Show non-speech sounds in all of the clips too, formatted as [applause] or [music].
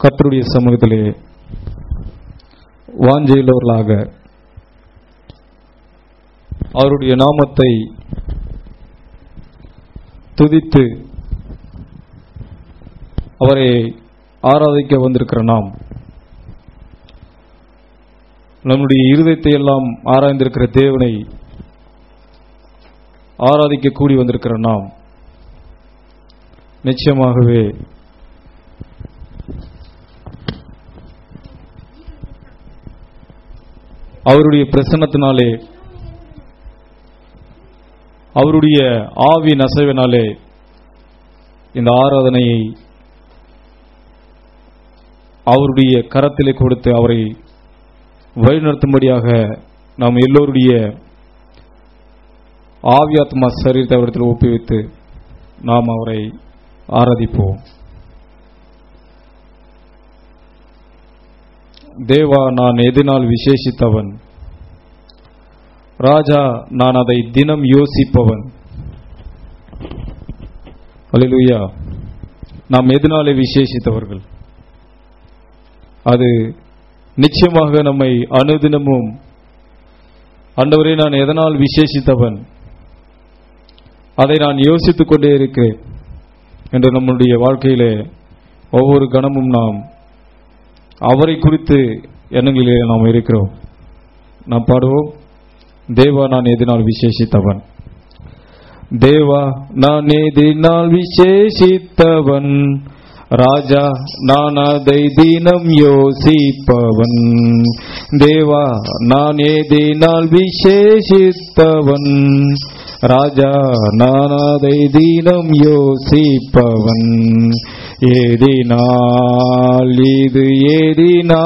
கத்தருடைய சமூகத்திலே வாஞ்சையுள்ளவர்களாக அவருடைய நாமத்தை துதித்து அவரை ஆராதிக்க வந்திருக்கிற நாம் நம்முடைய இருதயத்தை எல்லாம் ஆராய்ந்திருக்கிற தேவனை ஆராதிக்க கூடி வந்திருக்கிற நாம் நிச்சயமாகவே அவருடைய பிரசன்னத்தினாலே அவருடைய ஆவி நசைவினாலே இந்த ஆராதனையை அவருடைய கரத்திலே கொடுத்து அவரை வழிநடத்தும்படியாக நாம் எல்லோருடைய ஆவியாத்மா சரீரத்தை அவரிடத்தில் ஒப்புவித்து நாம் அவரை ஆராதிப்போம். தேவா நான் எதனால் விசேஷித்தவன்? ராஜா நான் அதை தினம் யோசிப்பவன். அலிலுயா நாம் எதனாலே விசேஷித்தவர்கள்? அது நிச்சயமாக நம்மை அனுதினமும் ஆண்டவரே நான் எதனால் விசேஷித்தவன்? அதை நான் யோசித்துக் கொண்டே இருக்கிறேன். என்று நம்முடைய வாழ்க்கையிலே ஒவ்வொரு கணமும் நாம் அவரை குறித்து எண்ணங்களிலே நாம் இருக்கிறோம். நாம் பாடுவோம். தேவா நான் எதினால் விசேஷித்தவன். தேவா நான் எதினால் விசேஷித்தவன். ராஜா நான் அதை தினம் யோசிப்பவன். தேவா நான் ஏதினால் விசேஷித்தவன். ராஜா நானாதை தீனம் யோசிப்பவன். ஏதினால் இது ஏதினா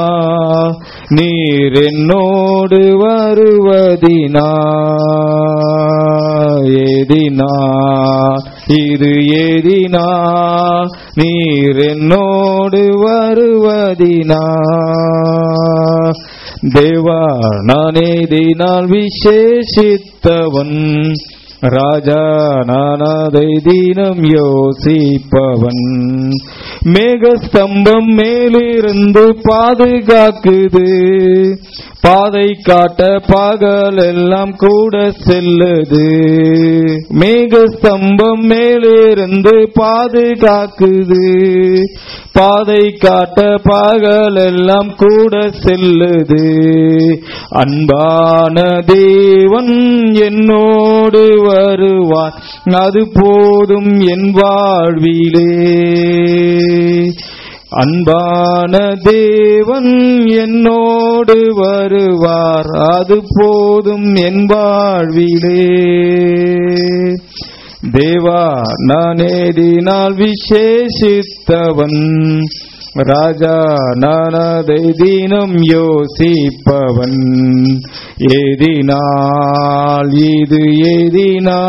நீர் என்னோடு வருவதினா ஏதினா இது ஏதினா நீர் என்னோடு வருவதினா தேவா நானே தினால் விசேஷித்தவன். ராஜா தினம் யோசிப்பவன். மேகஸ்தம்பம் மேலிருந்து பாதுகாக்குது. பாதை காட்ட பகல் எல்லாம் கூட செல்லுது. மேகஸ்தம்பம் மேலிருந்து பாதுகாக்குது. பாதை காட்ட பகல் எல்லாம் கூட செல்லுது. அன்பான தேவன் என்னோடு வருவார். அது போதும் என் வாழ்விலே. அன்பான தேவன் என்னோடு வருவார். அது போதும் என் வாழ்விலே. தேவா நான் ஏதினால் விசேஷித்தவன். ராஜா நான் தினம் யோசிப்பவன். ஏதினால் இது ஏதினா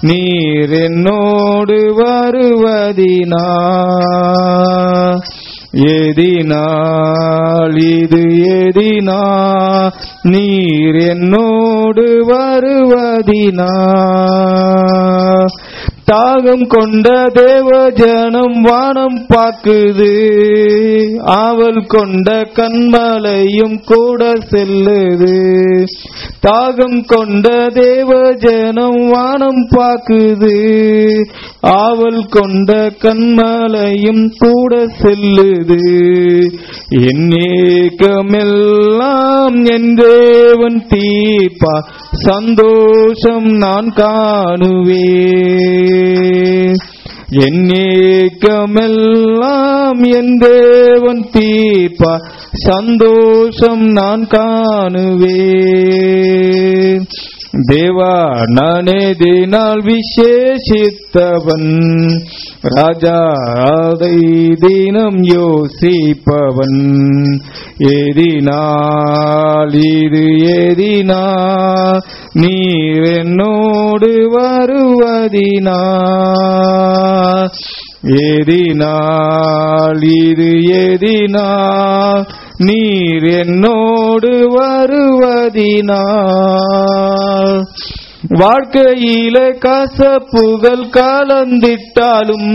நீர் என்னோடு வருவதினா. ஏதினால் இது ஏதினா நீர் என்னோடு வருவதினா. தாகம் கொண்ட தேவ ஜனம் வானம் பார்க்குது. ஆவல் கொண்ட கண்மலையும் கூட செல்லுது. தாகம் கொண்ட தேவ ஜனம் வானம் பார்க்குது. ஆவல் கொண்ட கண்மலையும் கூட செல்லுது. என் ஏக்கமெல்லாம் என் தேவன் தீர்ப்பா சந்தோஷம் நான் காணுவேன். என் ஏக்கமெல்லாம் என் தேவன் தீர்ப்பா? சந்தோஷம் நான் காணுவேன். தேவா நானே தினால் விசேஷித்தவன். ராஜா அதை தினம் யோசிப்பவன். ஏதினால் இது ஏதினா நீரென்னோடு வருவதினா ஏதினால் இது எதினால்? நீர் என்னோடு வருவதினா வாழ்க்கையில கசப்புகள் கலந்திட்டாலும்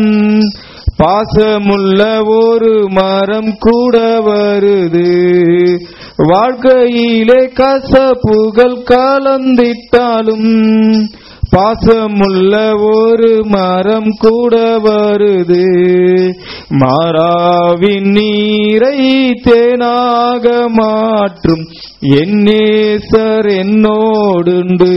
பாசமுள்ள ஒரு மரம் கூட வருது. வாழ்க்கையிலே கசப்புகள் கலந்திட்டாலும் பாசமுள்ள ஒரு மரம் கூட வருது. மாறாவின் நீரை தேனாக மாற்றும் என்னேசர் என்னோடுண்டு.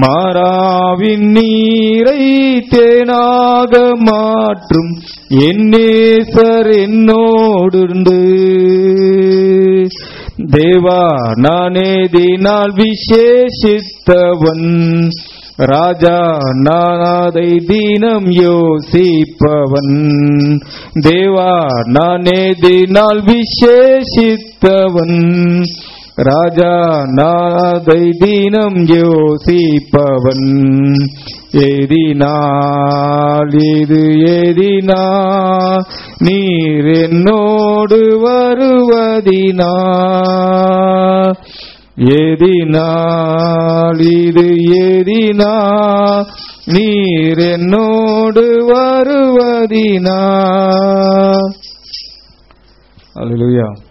மாறாவின் நீரை தேனாக மாற்றும் என்னேசர் என்னோடு தேவா நானே தினால் விசேஷித்தவன். ராஜா நானாதை தினம் யோசிப்பவன். தேவா நானே தினால் விசேஷித்தவன். ராஜா நாதை அதை தினம் யோசிப்பவன். எதினால் இது எதினா நீர் என்னோடு வருவதினா எதினால் இது எதினா நீர் என்னோடு வருவதினா அல்லேலூயா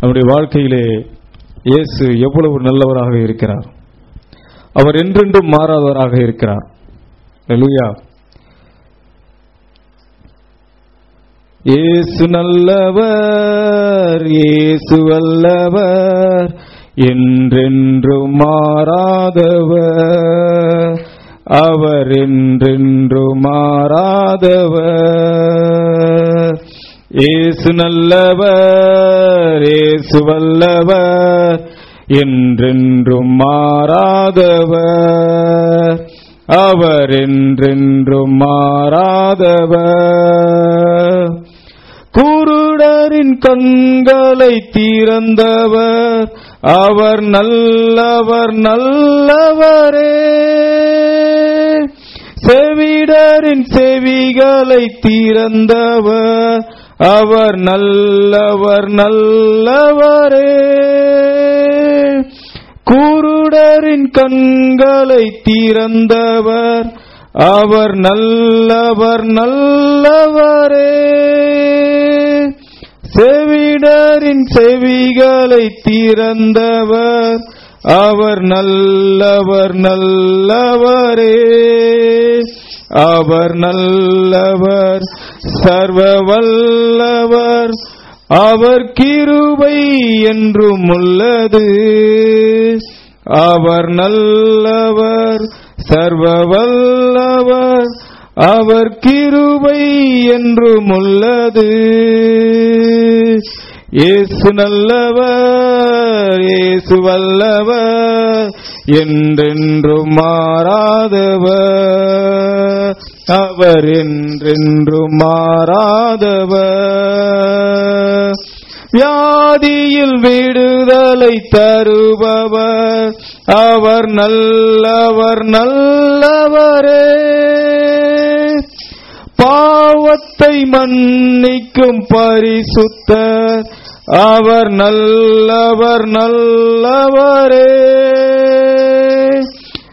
நம்முடைய வாழ்க்கையிலே இயேசு எவ்வளவு நல்லவராக இருக்கிறார். அவர் என்றென்றும் மாறாதவராக இருக்கிறார். அல்லேலூயா இயேசு நல்லவர் இயேசு வல்லவர் என்றென்றும் மாறாதவர். அவர் என்றென்றும் மாறாதவர். இயேசு நல்லவர் இயேசு வல்லவர் என்றென்றும் மாறாதவர். அவர் என்றென்றும் மாறாதவர். குருடரின் கண்களை திறந்தவர் அவர் நல்லவர் நல்லவரே. செவிடரின் செவிகளை திறந்தவர் அவர் நல்லவர் நல்லவரே. குருடரின் கண்களை திறந்தவர். அவர் நல்லவர் நல்லவரே. செவிடரின் செவிகளை திறந்தவர். அவர் நல்லவர் நல்லவரே. அவர் நல்லவர் சர்வ வல்லவர் அவர் கிருபை என்றும் உள்ளது. அவர் நல்லவர் சர்வ வல்லவர் அவர் கிருபை என்றும் உள்ளது. இயேசு நல்லவர் இயேசு வல்லவர் என்றென்றும் மாறாதவர். அவரென்றென்று என்றென்றும் மாறாதவர். வியாதியில் விடுதலை தருபவர். அவர் நல்லவர் நல்லவரே. பாவத்தை மன்னிக்கும் பரிசுத்தர். அவர் நல்லவர் நல்லவரே.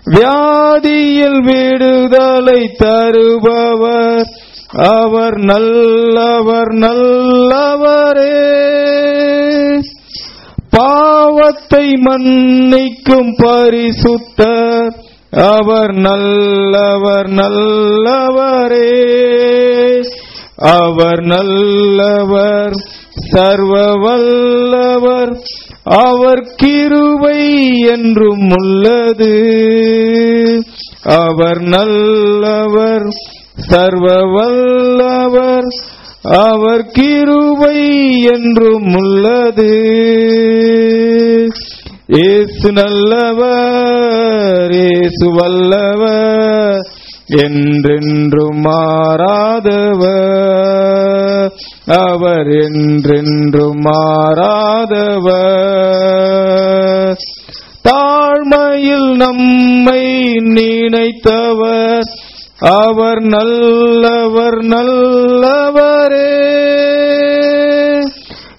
வியாதியில் விடுதலை தருபவர். அவர் நல்லவர் நல்லவரே. பாவத்தை மன்னிக்கும் பரிசுத்தர். அவர் நல்லவர் நல்லவரே. அவர் நல்லவர் சர்வ வல்லவர். அவர் கிருவை என்றும் உள்ளது. அவர் நல்லவர் சர்வ வல்லவர் அவர் கிருவை என்றும் உள்ளது. ஏசு நல்லவர் ஏசு வல்லவர் என்றென்றும் மாறாதவர். அவர் என்றென்று மாறாதவர். தாழ்மையில் நம்மை நினைத்தவர். அவர் நல்லவர் நல்லவரே.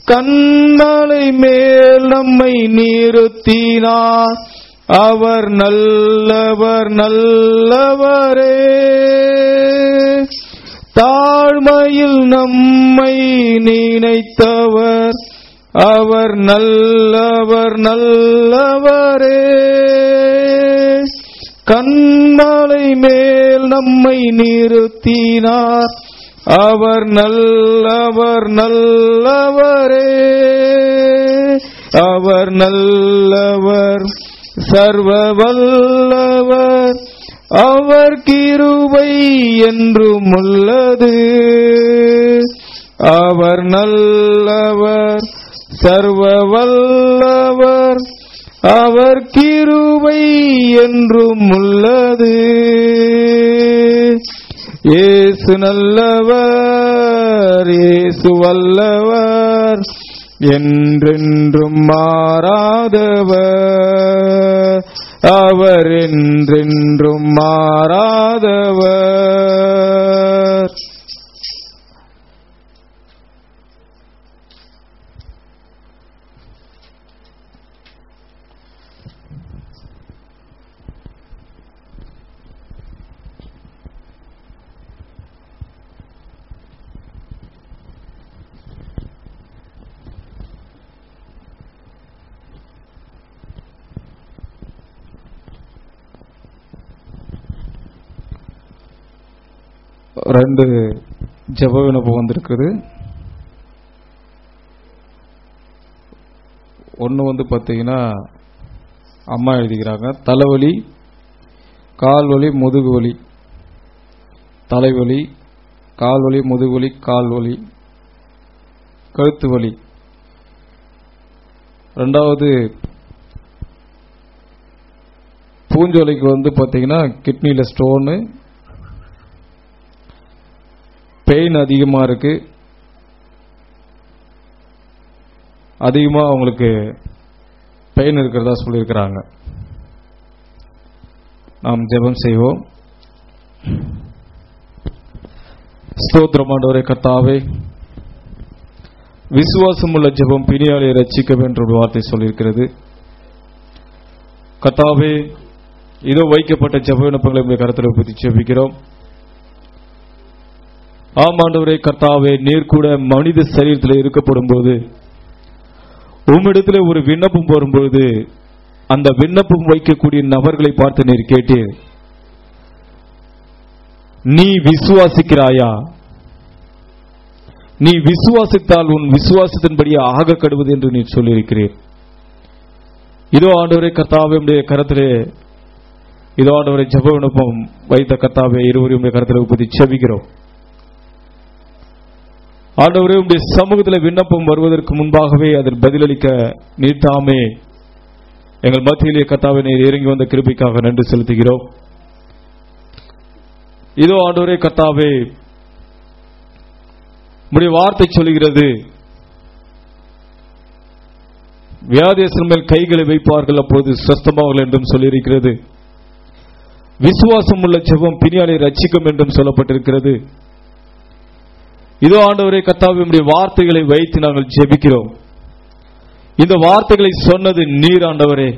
கண்ணலை மேல் நம்மை நிறுத்தினார். அவர் நல்லவர் நல்லவரே. தாழ்மையில் நம்மை நினைத்தவர். அவர் நல்லவர் நல்லவரே. கண்மலை மேல் நம்மை நிறுத்தினார். அவர் நல்லவர் நல்லவரே. அவர் நல்லவர் சர்வ வல்லவர். அவர் கிருபை என்றும் உள்ளது. அவர் நல்லவர் சர்வ வல்லவர் அவர் கிருபை என்றும் உள்ளது. இயேசு நல்லவர் ஏசு வல்லவர் என்றென்றும் மாறாதவர். அவர் என்றென்றும் மாறாதவர் ஜப வினப்பு வந்திருக்குது ஒன்று வந்து பார்த்தீங்கன்னா அம்மா எழுதிக்கிறாங்க தலைவலி கால் வலி முதுகு வலி தலைவலி கால் வலி முதுகுவலி கால்வலி. கழுத்து வலி ரெண்டாவது பூஞ்சோலிக்கு வந்து பார்த்தீங்கன்னா கிட்னியில் ஸ்டோனு பெயின் அதிகமாக இருக்கு. அதிகமாக அவங்களுக்கு பெயின் இருக்கிறதா சொல்லியிருக்கிறாங்க. நாம் ஜெபம் செய்வோம். ஸ்தோத்திரமாண்டவரே கத்தாவே விசுவாசமுள்ள ஜெபம் பிணியாளை ரச்சிக்க என்ற ஒரு வார்த்தை சொல்லியிருக்கிறது. கத்தாவே இதோ வைக்கப்பட்ட ஜப விண்ணப்பங்களை கருத்தில் பற்றி ஜெபிக்கிறோம். ஆமாண்டவரே கர்த்தாவே நீர் கூட மனித சரீரத்தில் இருக்கப்படும் போது உம்மிடத்தில் ஒரு விண்ணப்பம் வரும்பொழுது அந்த விண்ணப்பம் வைக்கக்கூடிய நபர்களை பார்த்து நீர் கேட்டீர். நீ விசுவாசிக்கிறாயா? நீ விசுவாசித்தால் உன் விசுவாசத்தின்படியே ஆக கடுவது என்று நீ சொல்லியிருக்கிறீர். இதோ ஆண்டவரே கர்த்தாவே உடைய கரத்திலே இதோ ஆண்டவரை ஜப விண்ணப்பம் வைத்த கர்த்தாவே இருவரையும் உடைய கரத்திலே பற்றி செபிக்கிறோம். ஆண்டவரே உடைய சமூகத்தில் விண்ணப்பம் வருவதற்கு முன்பாகவே அதில் பதிலளிக்க நீட்டாமே எங்கள் மத்தியிலே கத்தாவை நீர் இறங்கி வந்த கிருபிக்காக நன்றி செலுத்துகிறோம். இதோ ஆண்டவரே கத்தாவே உடைய வார்த்தை சொல்கிறது வியாதேசன் மேல் கைகளை வைப்பார்கள் அப்போது சஸ்தமாவர்கள் என்றும் சொல்லியிருக்கிறது. விசுவாசம் உள்ள ஜெபம் பிணியாலை ரட்சிக்கும் என்றும் சொல்லப்பட்டிருக்கிறது. இதோ ஆண்டவரே கத்தாவினுடைய வார்த்தைகளை வைத்து நாங்கள் ஜெபிக்கிறோம். இந்த வார்த்தைகளை சொன்னது நீர் ஆண்டவரே.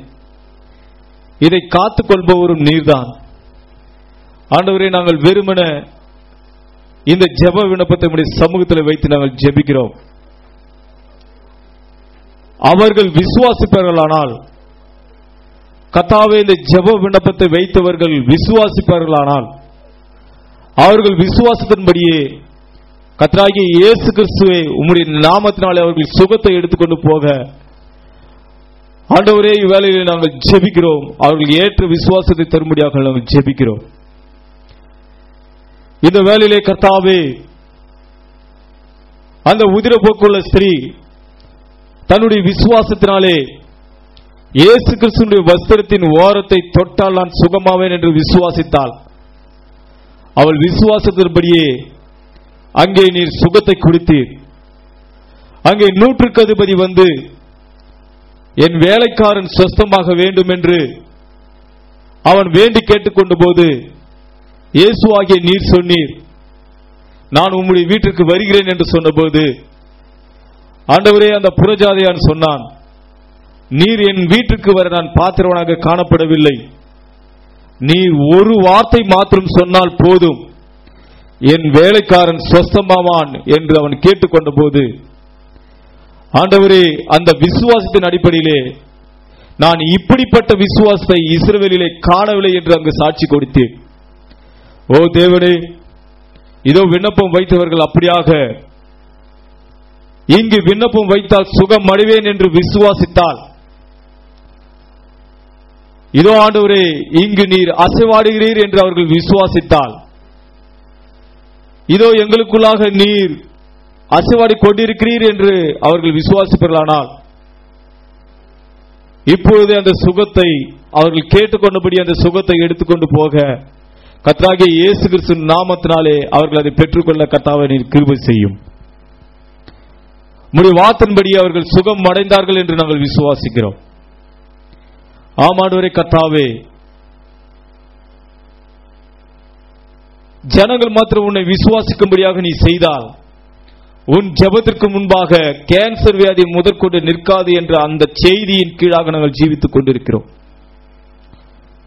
இதை காத்துக் கொள்பவரும் நீர்தான். ஆண்டவரே நாங்கள் வெறுமன இந்த ஜெப விண்ணப்பத்தை சமூகத்தில் வைத்து நாங்கள் ஜெபிக்கிறோம். அவர்கள் விசுவாசிப்பார்களானால் கத்தாவே இந்த ஜெப விண்ணப்பத்தை வைத்தவர்கள் விசுவாசிப்பார்களானால் அவர்கள் விசுவாசத்தின்படியே கத்ராகி இயேசு கிறிஸ்துவை உம்முடைய நாமத்தினாலே அவர்கள் சுகத்தை எடுத்துக்கொண்டு போக. ஆண்டவரே இவ்வேளையிலே நாங்கள் ஜெபிக்கிறோம். அவர்கள் ஏற்ற விசுவாசத்தை தரும்படியாக நாங்கள் ஜெபிக்கிறோம். இந்த வேலையிலே கர்த்தாவே அந்த உதிரப்போக்குள்ள ஸ்திரீ தன்னுடைய விசுவாசத்தினாலே இயேசு கிறிஸ்துடைய வஸ்திரத்தின் ஓரத்தை தொட்டால் நான் சுகமாவேன் என்று விசுவாசித்தாள். அவள் விசுவாசத்தின்படியே அங்கே நீர் சுகத்தை கொடுத்தீர். அங்கே நூற்றுக்கு அதிபதி வந்து என் வேலைக்காரன் சொஸ்தமாக வேண்டும் என்று அவன் வேண்டி கேட்டுக்கொண்ட போது இயேசுவாகிய நீர் சொன்னீர். நான் உம்முடைய வீட்டிற்கு வருகிறேன் என்று சொன்னபோது ஆண்டவரே அந்த புறஜாதையான் சொன்னான் நீர் என் வீட்டுக்கு வர நான் பாத்திரவனாக காணப்படவில்லை. நீர் ஒரு வார்த்தை மாத்திரம் சொன்னால் போதும். என் வேலைக்காரன் சொஸ்தமாவான் என்று அவன் கேட்டுக்கொண்ட போது ஆண்டவரே அந்த விசுவாசத்தின் அடிப்படையிலே நான் இப்படிப்பட்ட விசுவாசத்தை இஸ்ரேலிலே காணவில்லை என்று அங்கு சாட்சி கொடுத்தேன். ஓ தேவனே இதோ விண்ணப்பம் வைத்தவர்கள் அப்படியாக இங்கு விண்ணப்பம் வைத்தால் சுகம் அடைவேன் என்று விசுவாசித்தால் இதோ ஆண்டவரே இங்கு நீர் அசைவாடுகிறீர் என்று அவர்கள் விசுவாசித்தால் இதோ எங்களுக்குள்ளாக நீர் அசைவாடி கொண்டிருக்கிறீர் என்று அவர்கள் விசுவாசிப்பார்களானால் இப்பொழுது அந்த சுகத்தை அவர்கள் கேட்டுக்கொண்டபடி அந்த சுகத்தை எடுத்துக்கொண்டு போக கர்த்தராகிய இயேசு கிறிஸ்து நாமத்தினாலே அவர்கள் அதை பெற்றுக்கொள்ள கத்தாவை நீர் கிருபை செய்யும். முடி வாத்தின்படி அவர்கள் சுகம் அடைந்தார்கள் என்று நாங்கள் விசுவாசிக்கிறோம். ஆமாண்டவரே கத்தாவே ஜனங்கள் மாத்திரம் உன்னை விசுவாசிக்கும்படியாக நீ செய்தால் உன் ஜெபத்திற்கு முன்பாக கேன்சர் வியாதி முதற்கொண்டு நிற்காது என்ற அந்த செய்தியின் கீழாக நாங்கள் ஜீவித்துக் கொண்டிருக்கிறோம்.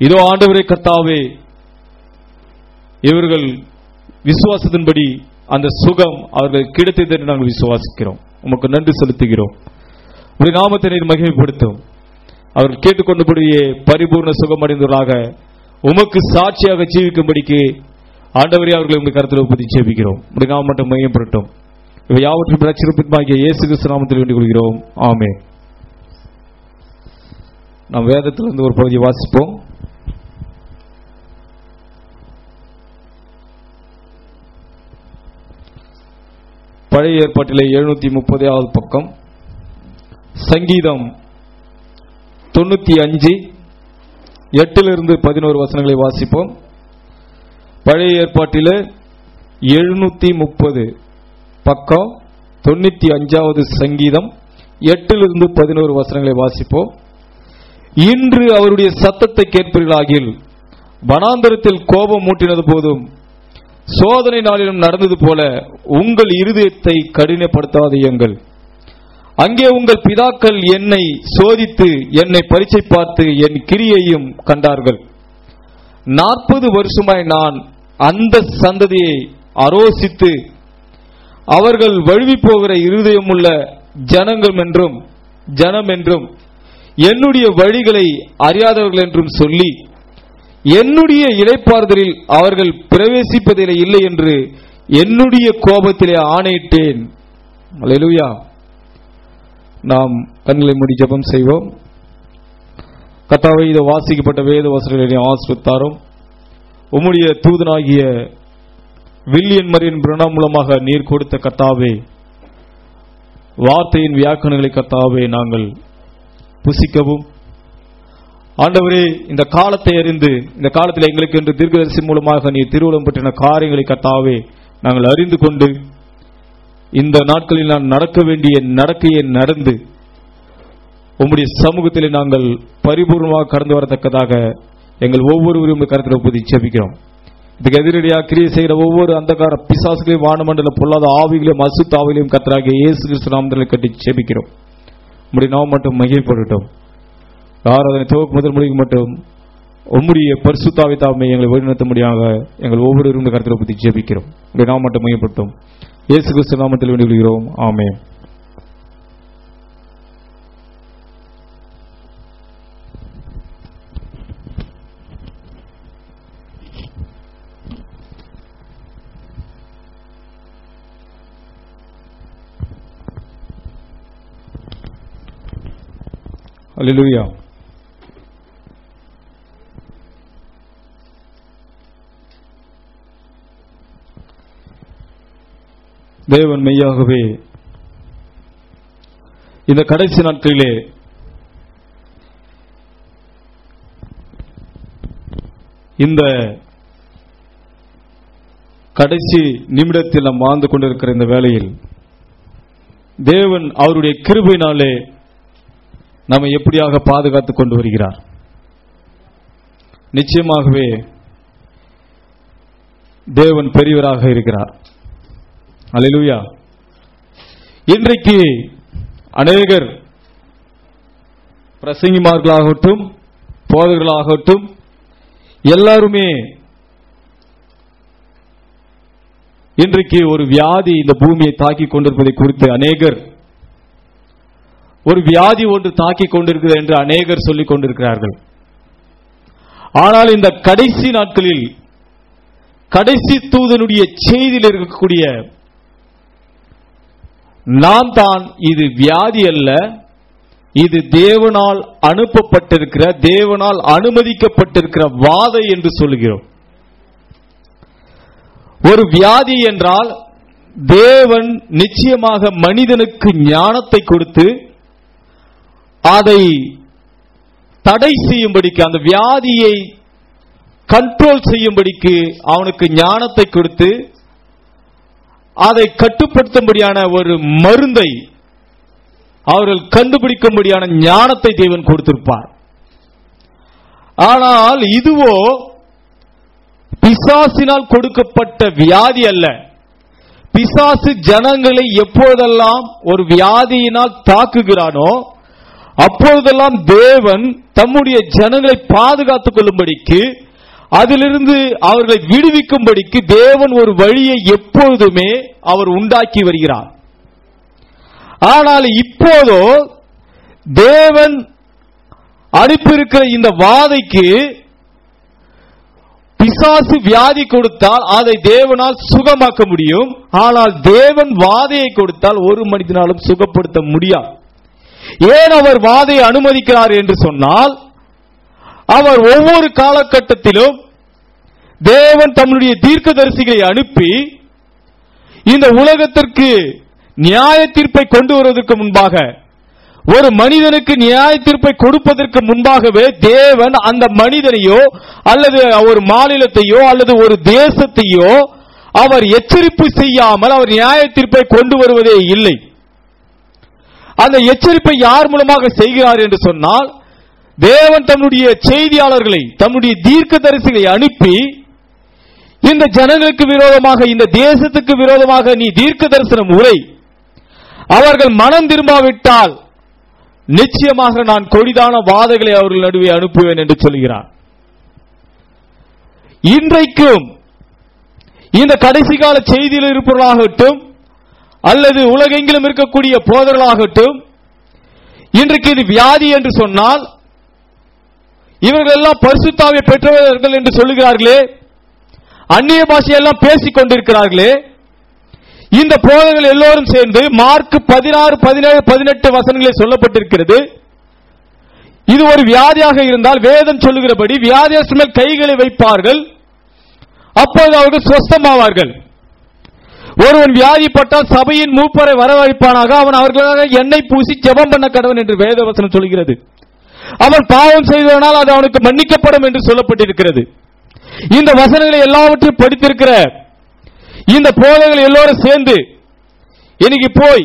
இதோ ஆண்டவரே கத்தாவே இவர்கள் விசுவாசத்தின்படி அந்த சுகம் அவர்கள் கிடைத்தது என்று நாங்கள் விசுவாசிக்கிறோம். உமக்கு நன்றி செலுத்துகிறோம். உடைய நாமத்தை நீர் மகிமைப்படுத்தும். அவர்கள் கேட்டுக்கொண்டபடியே பரிபூர்ண சுகம் அடைந்தவர்களாக உமக்கு சாட்சியாக ஜீவிக்கும்படிக்கு ஆண்டவரே அவர்களை உங்கள் கருத்தில் ஒப்பதி சேபிக்கிறோம் உடைய நாமம் மட்டும் மையப்படட்டும் இவை யாவற்றும் ரட்சிப்பிற்பாகிய இயேசு கிறிஸ்து நாமத்தில் வேண்டிக் கொள்கிறோம் ஆமே நாம் வேதத்திலிருந்து ஒரு பகுதியை வாசிப்போம். பழைய ஏற்பாட்டிலே எழுநூத்தி முப்பதாவது பக்கம். சங்கீதம் தொண்ணூத்தி அஞ்சு எட்டிலிருந்து பதினோரு வசனங்களை வாசிப்போம். பழைய ஏற்பாட்டில் எழுநூத்தி முப்பது பக்கம் தொண்ணூத்தி அஞ்சாவது சங்கீதம் எட்டிலிருந்து பதினோரு வசனங்களை வாசிப்போம். இன்று அவருடைய சத்தத்தை கேட்பீர்களாகில் வனாந்தரத்தில் கோபம் மூட்டினது போதும் சோதனை நாளிலும் நடந்தது போல உங்கள் இருதயத்தை கடினப்படுத்தாதீங்கள் அங்கே உங்கள் பிதாக்கள் என்னை சோதித்து என்னை பரீட்சை பார்த்து என் கிரியையும் கண்டார்கள். நாற்பது வருஷமாய் நான் அந்த சந்ததியை அரோசித்து அவர்கள் வழுவி போகிற இருதயமுள்ள ஜனங்கள் என்றும் ஜனம் என்றும் என்னுடைய வழிகளை அறியாதவர்கள் என்றும் சொல்லி என்னுடைய இடைப்பார்தலில் அவர்கள் பிரவேசிப்பதிலே இல்லை என்று என்னுடைய கோபத்திலே ஆணையிட்டேன். நாம் கண்களை மூடி ஜபம் செய்வோம். கத்தாவை இது வாசிக்கப்பட்ட வேத வசனங்களை ஆசிரித்தாரும் உம்முடைய தூதனாகிய வில்லியன் மரியின் பிரணம் மூலமாக நீர் கொடுத்த கத்தாவே வார்த்தையின் வியாக்கணங்களை கத்தாவே நாங்கள் புசிக்கவும். ஆண்டவரே இந்த காலத்தை அறிந்து இந்த காலத்தில் எங்களுக்கு என்று தீர்க்கதரிசி மூலமாக நீ திருவுளம் பற்றின காரியங்களை கத்தாவே நாங்கள் அறிந்து கொண்டு இந்த நாட்களில் நான் நடக்க வேண்டிய நடக்கையை நடந்து உம்முடைய சமூகத்தில் நாங்கள் பரிபூர்ணமாக கடந்து வரத்தக்கதாக எங்கள் ஒவ்வொருவரும் கருத்தில் ஒப்புதி செபிக்கிறோம். இதுக்கு எதிரடியாக கிரியை செய்கிற ஒவ்வொரு அந்தகார பிசாசுகளையும் வானமண்டல பொல்லாத ஆவிகளையும் அசுத்த ஆவிகளையும் கத்தராக இயேசு கிறிஸ்து நாமத்தில் கட்டி செபிக்கிறோம். உம்முடைய நாம் மட்டும் மகிழ்படட்டும் ஆராதனை துவக்கு முதல் முடிவு மட்டும் உம்முடைய பரிசுத்தாவை தாமை எங்களை வழிநடத்த முடியாக எங்கள் ஒவ்வொருவரும் கருத்தில் ஒப்புதி ஜெபிக்கிறோம் உடைய நாம் மட்டும் மையப்படுத்தும் இயேசு கிறிஸ்து நாமத்தில் வேண்டி விடுகிறோம் ஆமே அல்லேலூயா தேவன் மெய்யாகவே இந்த கடைசி நாட்களிலே இந்த கடைசி நிமிடத்தில் நாம் வாழ்ந்து கொண்டிருக்கிற இந்த வேளையில் தேவன் அவருடைய கிருபையினாலே நம்மை எப்படியாக பாதுகாத்துக் கொண்டு வருகிறார்? நிச்சயமாகவே தேவன் பெரியவராக இருக்கிறார். அல்லேலூயா. இன்றைக்கு அநேகர் பிரசங்கிமார்களாகட்டும் போதகர்களாகட்டும் எல்லாருமே இன்றைக்கு ஒரு வியாதி இந்த பூமியை தாக்கி கொண்டிருப்பதை குறித்து அநேகர் ஒரு வியாதி ஒன்று தாக்கிக் கொண்டிருக்கிறது என்று அநேகர் சொல்லிக் கொண்டிருக்கிறார்கள். ஆனால் இந்த கடைசி நாட்களில் கடைசி தூதனுடைய செய்தியில் இருக்கக்கூடிய நான் தான் இது வியாதி அல்ல இது தேவனால் அனுப்பப்பட்டிருக்கிற தேவனால் அனுமதிக்கப்பட்டிருக்கிற வாதை என்று சொல்லுகிறோம் ஒரு வியாதி என்றால் தேவன் நிச்சயமாக மனிதனுக்கு ஞானத்தை கொடுத்து அதை தடை செய்யும்படிக்கு அந்த வியாதியை கண்ட்ரோல் செய்யும்படிக்கு அவனுக்கு ஞானத்தை கொடுத்து அதை கட்டுப்படுத்தும்படியான ஒரு மருந்தை அவர்கள் கண்டுபிடிக்கும்படியான ஞானத்தை தேவன் கொடுத்திருப்பார். ஆனால் இதுவோ பிசாசினால் கொடுக்கப்பட்ட வியாதி அல்ல. பிசாசு ஜனங்களை எப்பொழுதெல்லாம் ஒரு வியாதியினால் தாக்குகிறானோ அப்பொழுதெல்லாம் தேவன் தம்முடைய ஜனங்களை பாதுகாத்துக் கொள்ளும்படிக்கு அதிலிருந்து அவர்களை விடுவிக்கும்படிக்கு தேவன் ஒரு வழியை எப்பொழுதுமே அவர் உண்டாக்கி வருகிறார். ஆனால் இப்போதோ தேவன் அனுப்பியிருக்கிற இந்த வாதைக்கு பிசாசு வியாதி கொடுத்தால் அதை தேவனால் சுகமாக்க முடியும். ஆனால் தேவன் வாதையை கொடுத்தால் ஒரு மனிதனாலும் சுகப்படுத்த முடியாது. ஏன் அவர் வாதையை அனுமதிக்கிறார் என்று சொன்னால் அவர் ஒவ்வொரு காலகட்டத்திலும் தேவன் தம்முடைய தீர்க்கதரிசிகளை அனுப்பி இந்த உலகத்திற்கு நியாய தீர்ப்பை கொண்டு வருவதற்கு முன்பாக ஒரு மனிதனுக்கு நியாய தீர்ப்பை கொடுப்பதற்கு முன்பாகவே தேவன் அந்த மனிதனையோ அல்லது ஒரு மாநிலத்தையோ அல்லது ஒரு தேசத்தையோ அவர் எச்சரிப்பு செய்யாமல் அவர் நியாய தீர்ப்பை கொண்டு வருவதே இல்லை. அந்த எச்சரிப்பை யார் மூலமாக செய்கிறார் என்று சொன்னால் தேவன் தன்னுடைய செய்தியாளர்களை தன்னுடைய தீர்க்க தரிசிகளை அனுப்பி இந்த ஜனங்களுக்கு விரோதமாக இந்த தேசத்துக்கு விரோதமாக நீ தீர்க்க தரிசனம் உரை. அவர்கள் மனம் திரும்பாவிட்டால் நிச்சயமாக நான் கொடிதான வாதைகளை அவர்கள் நடுவே அனுப்புவேன் என்று சொல்கிறார். இன்றைக்கும் இந்த கடைசி கால செய்தியில் இருப்பவர்களாகட்டும் அல்லது உலகெங்கிலும் இருக்கக்கூடிய போதர்களாகட்டும் இன்றைக்கு இது வியாதி என்று சொன்னால் இவர்கள் எல்லாம் பரிசுத்தாவை பெற்றவர்கள் என்று சொல்லுகிறார்களே அந்நிய பாஷையெல்லாம் பேசிக் கொண்டிருக்கிறார்களே இந்த போதர்கள் எல்லோரும் சேர்ந்து மார்க் பதினாறு பதினேழு பதினெட்டு வசனங்களில் சொல்லப்பட்டிருக்கிறது. இது ஒரு வியாதியாக இருந்தால் வேதம் சொல்லுகிறபடி வியாதியஸ்து மேல் கைகளை வைப்பார்கள் அப்போது அவர்கள் சொஸ்தமாவார்கள் ஒருவன் வியாதிப்பட்டால் சபையின் மூப்பரை வரவழைப்பானாக அவன் அவர்களாக எண்ணெய் பூசி ஜெபம் பண்ண கடவன் என்று வேதவசனம் சொல்கிறது. அவன் பாவம் செய்தவனால் அது அவனுக்கு மன்னிக்கப்படும் என்று சொல்லப்பட்டிருக்கிறது. இந்த வசனங்களை எல்லாவற்றையும் படித்திருக்கிற இந்த போதைகள் எல்லோரும் சேர்ந்து இன்னைக்கு போய்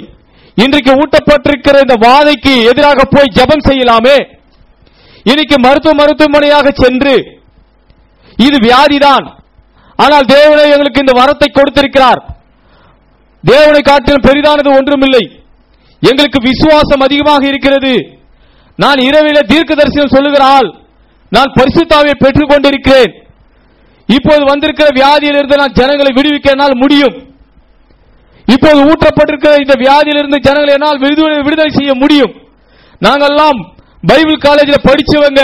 இன்றைக்கு ஊட்டப்பட்டிருக்கிற இந்த வாதைக்கு எதிராக போய் ஜெபம் செய்யலாமே. இன்னைக்கு மருத்துவ மருத்துவமனையாக சென்று இது வியாதிதான். ஆனால் தேவனே எங்களுக்கு இந்த வரத்தை கொடுத்திருக்கிறார். தேவனை காட்டிலும் பெரிதானது ஒன்றுமில்லை. எங்களுக்கு விசுவாசம் அதிகமாக இருக்கிறது. நான் இரவில தீர்க்க தரிசனம் சொல்லுகிறாள் நான் பரிசுத்தாவை பெற்றுக் கொண்டிருக்கிறேன். இப்போது வந்திருக்கிற வியாதியிலிருந்து நான் ஜனங்களை விடுவிக்க என்னால் முடியும். இப்போது ஊற்றப்பட்டிருக்கிற இந்த வியாதியிலிருந்து ஜனங்களை என்னால் விடுதலை விடுதலை செய்ய முடியும். நாங்கெல்லாம் பைபிள் காலேஜில் படிச்சவங்க.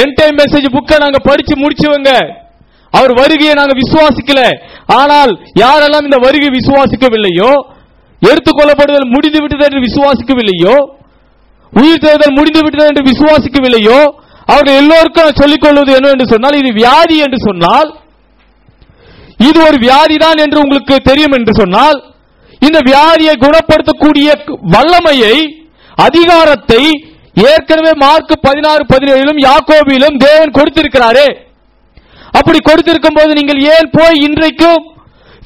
என் டைம் மெசேஜ் புக்கை நாங்கள் படிச்சு முடிச்சவங்க. அவர் வருகையை நாங்க விசுவாசிக்கல. ஆனால் யாரெல்லாம் இந்த வருகை விசுவாசிக்கவில்லையோ எடுத்துக்கொள்ளப்படுதல் முடிந்து விட்டது என்று விசுவாசிக்கவில்லையோ உயிர் தேர்தல் முடிந்து விட்டது என்று விசுவாசிக்கவில்லையோ அவர்கள் எல்லோருக்கும் சொல்லிக் கொள்வது என்ன என்று சொன்னால் இது வியாதி என்று சொன்னால் இது ஒரு வியாதிதான் என்று உங்களுக்கு தெரியும் என்று சொன்னால் இந்த வியாதியை குணப்படுத்தக்கூடிய வல்லமையை அதிகாரத்தை ஏற்கனவே மார்க் பதினாறு பதினேழிலும் யாக்கோபிலும் தேவன் கொடுத்திருக்கிறாரே. அப்படி கொடுத்திருக்கும் போது நீங்கள் ஏன் போய் இன்றைக்கும்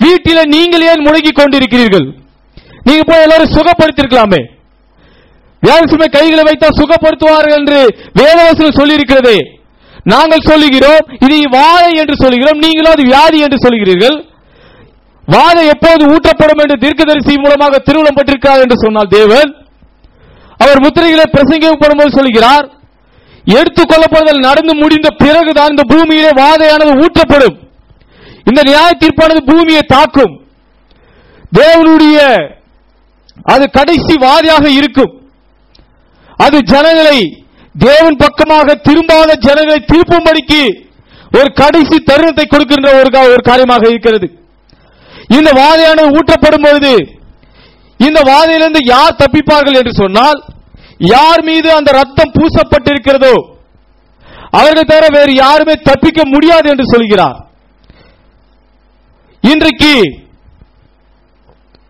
வீட்டில நீங்கள் ஏன் முடங்கிக் கொண்டிருக்கிறீர்கள்? நீங்க போய் எல்லாரும் சுகப்படுத்திருக்கலாமே. வியாழசுமை கைகளை வைத்தால் சுகப்படுத்துவார்கள் என்று வேதவசனம் சொல்லியிருக்கிறதே. நாங்கள் சொல்லுகிறோம் இது வாதை என்று சொல்லுகிறோம் நீங்களும் அது வியாதி என்று சொல்கிறீர்கள் வாதை எப்போது ஊற்றப்படும் என்று தீர்க்கதரிசி மூலமாக திருவிழம் பட்டிருக்கிறார் என்று சொன்னால் தேவன். அவர் முத்திரைகளை பிரசங்கப்படும் போது சொல்கிறார் எடுத்துக்கொள்ளப்படுதல் நடந்து முடிந்த பிறகுதான் இந்த பூமியிலே வாதையானது ஊற்றப்படும். இந்த நியாய தீர்ப்பானது பூமியை தாக்கும். தேவனுடைய அது கடைசி வாதியாக இருக்கும். அது ஜனங்களை தேவன் பக்கமாக திரும்பாத ஜனங்களை திருப்பும்படிக்கு ஒரு கடைசி தருணத்தை கொடுக்கின்ற ஒரு ஒரு காரியமாக இருக்கிறது. இந்த வாதையானது ஊற்றப்படும் பொழுது இந்த வாதையிலிருந்து யார் தப்பிப்பார்கள் என்று சொன்னால் யார் மீது அந்த ரத்தம் பூசப்பட்டிருக்கிறதோ அவர்கள் தவிர வேறு யாருமே தப்பிக்க முடியாது என்று சொல்கிறார். இன்றைக்கு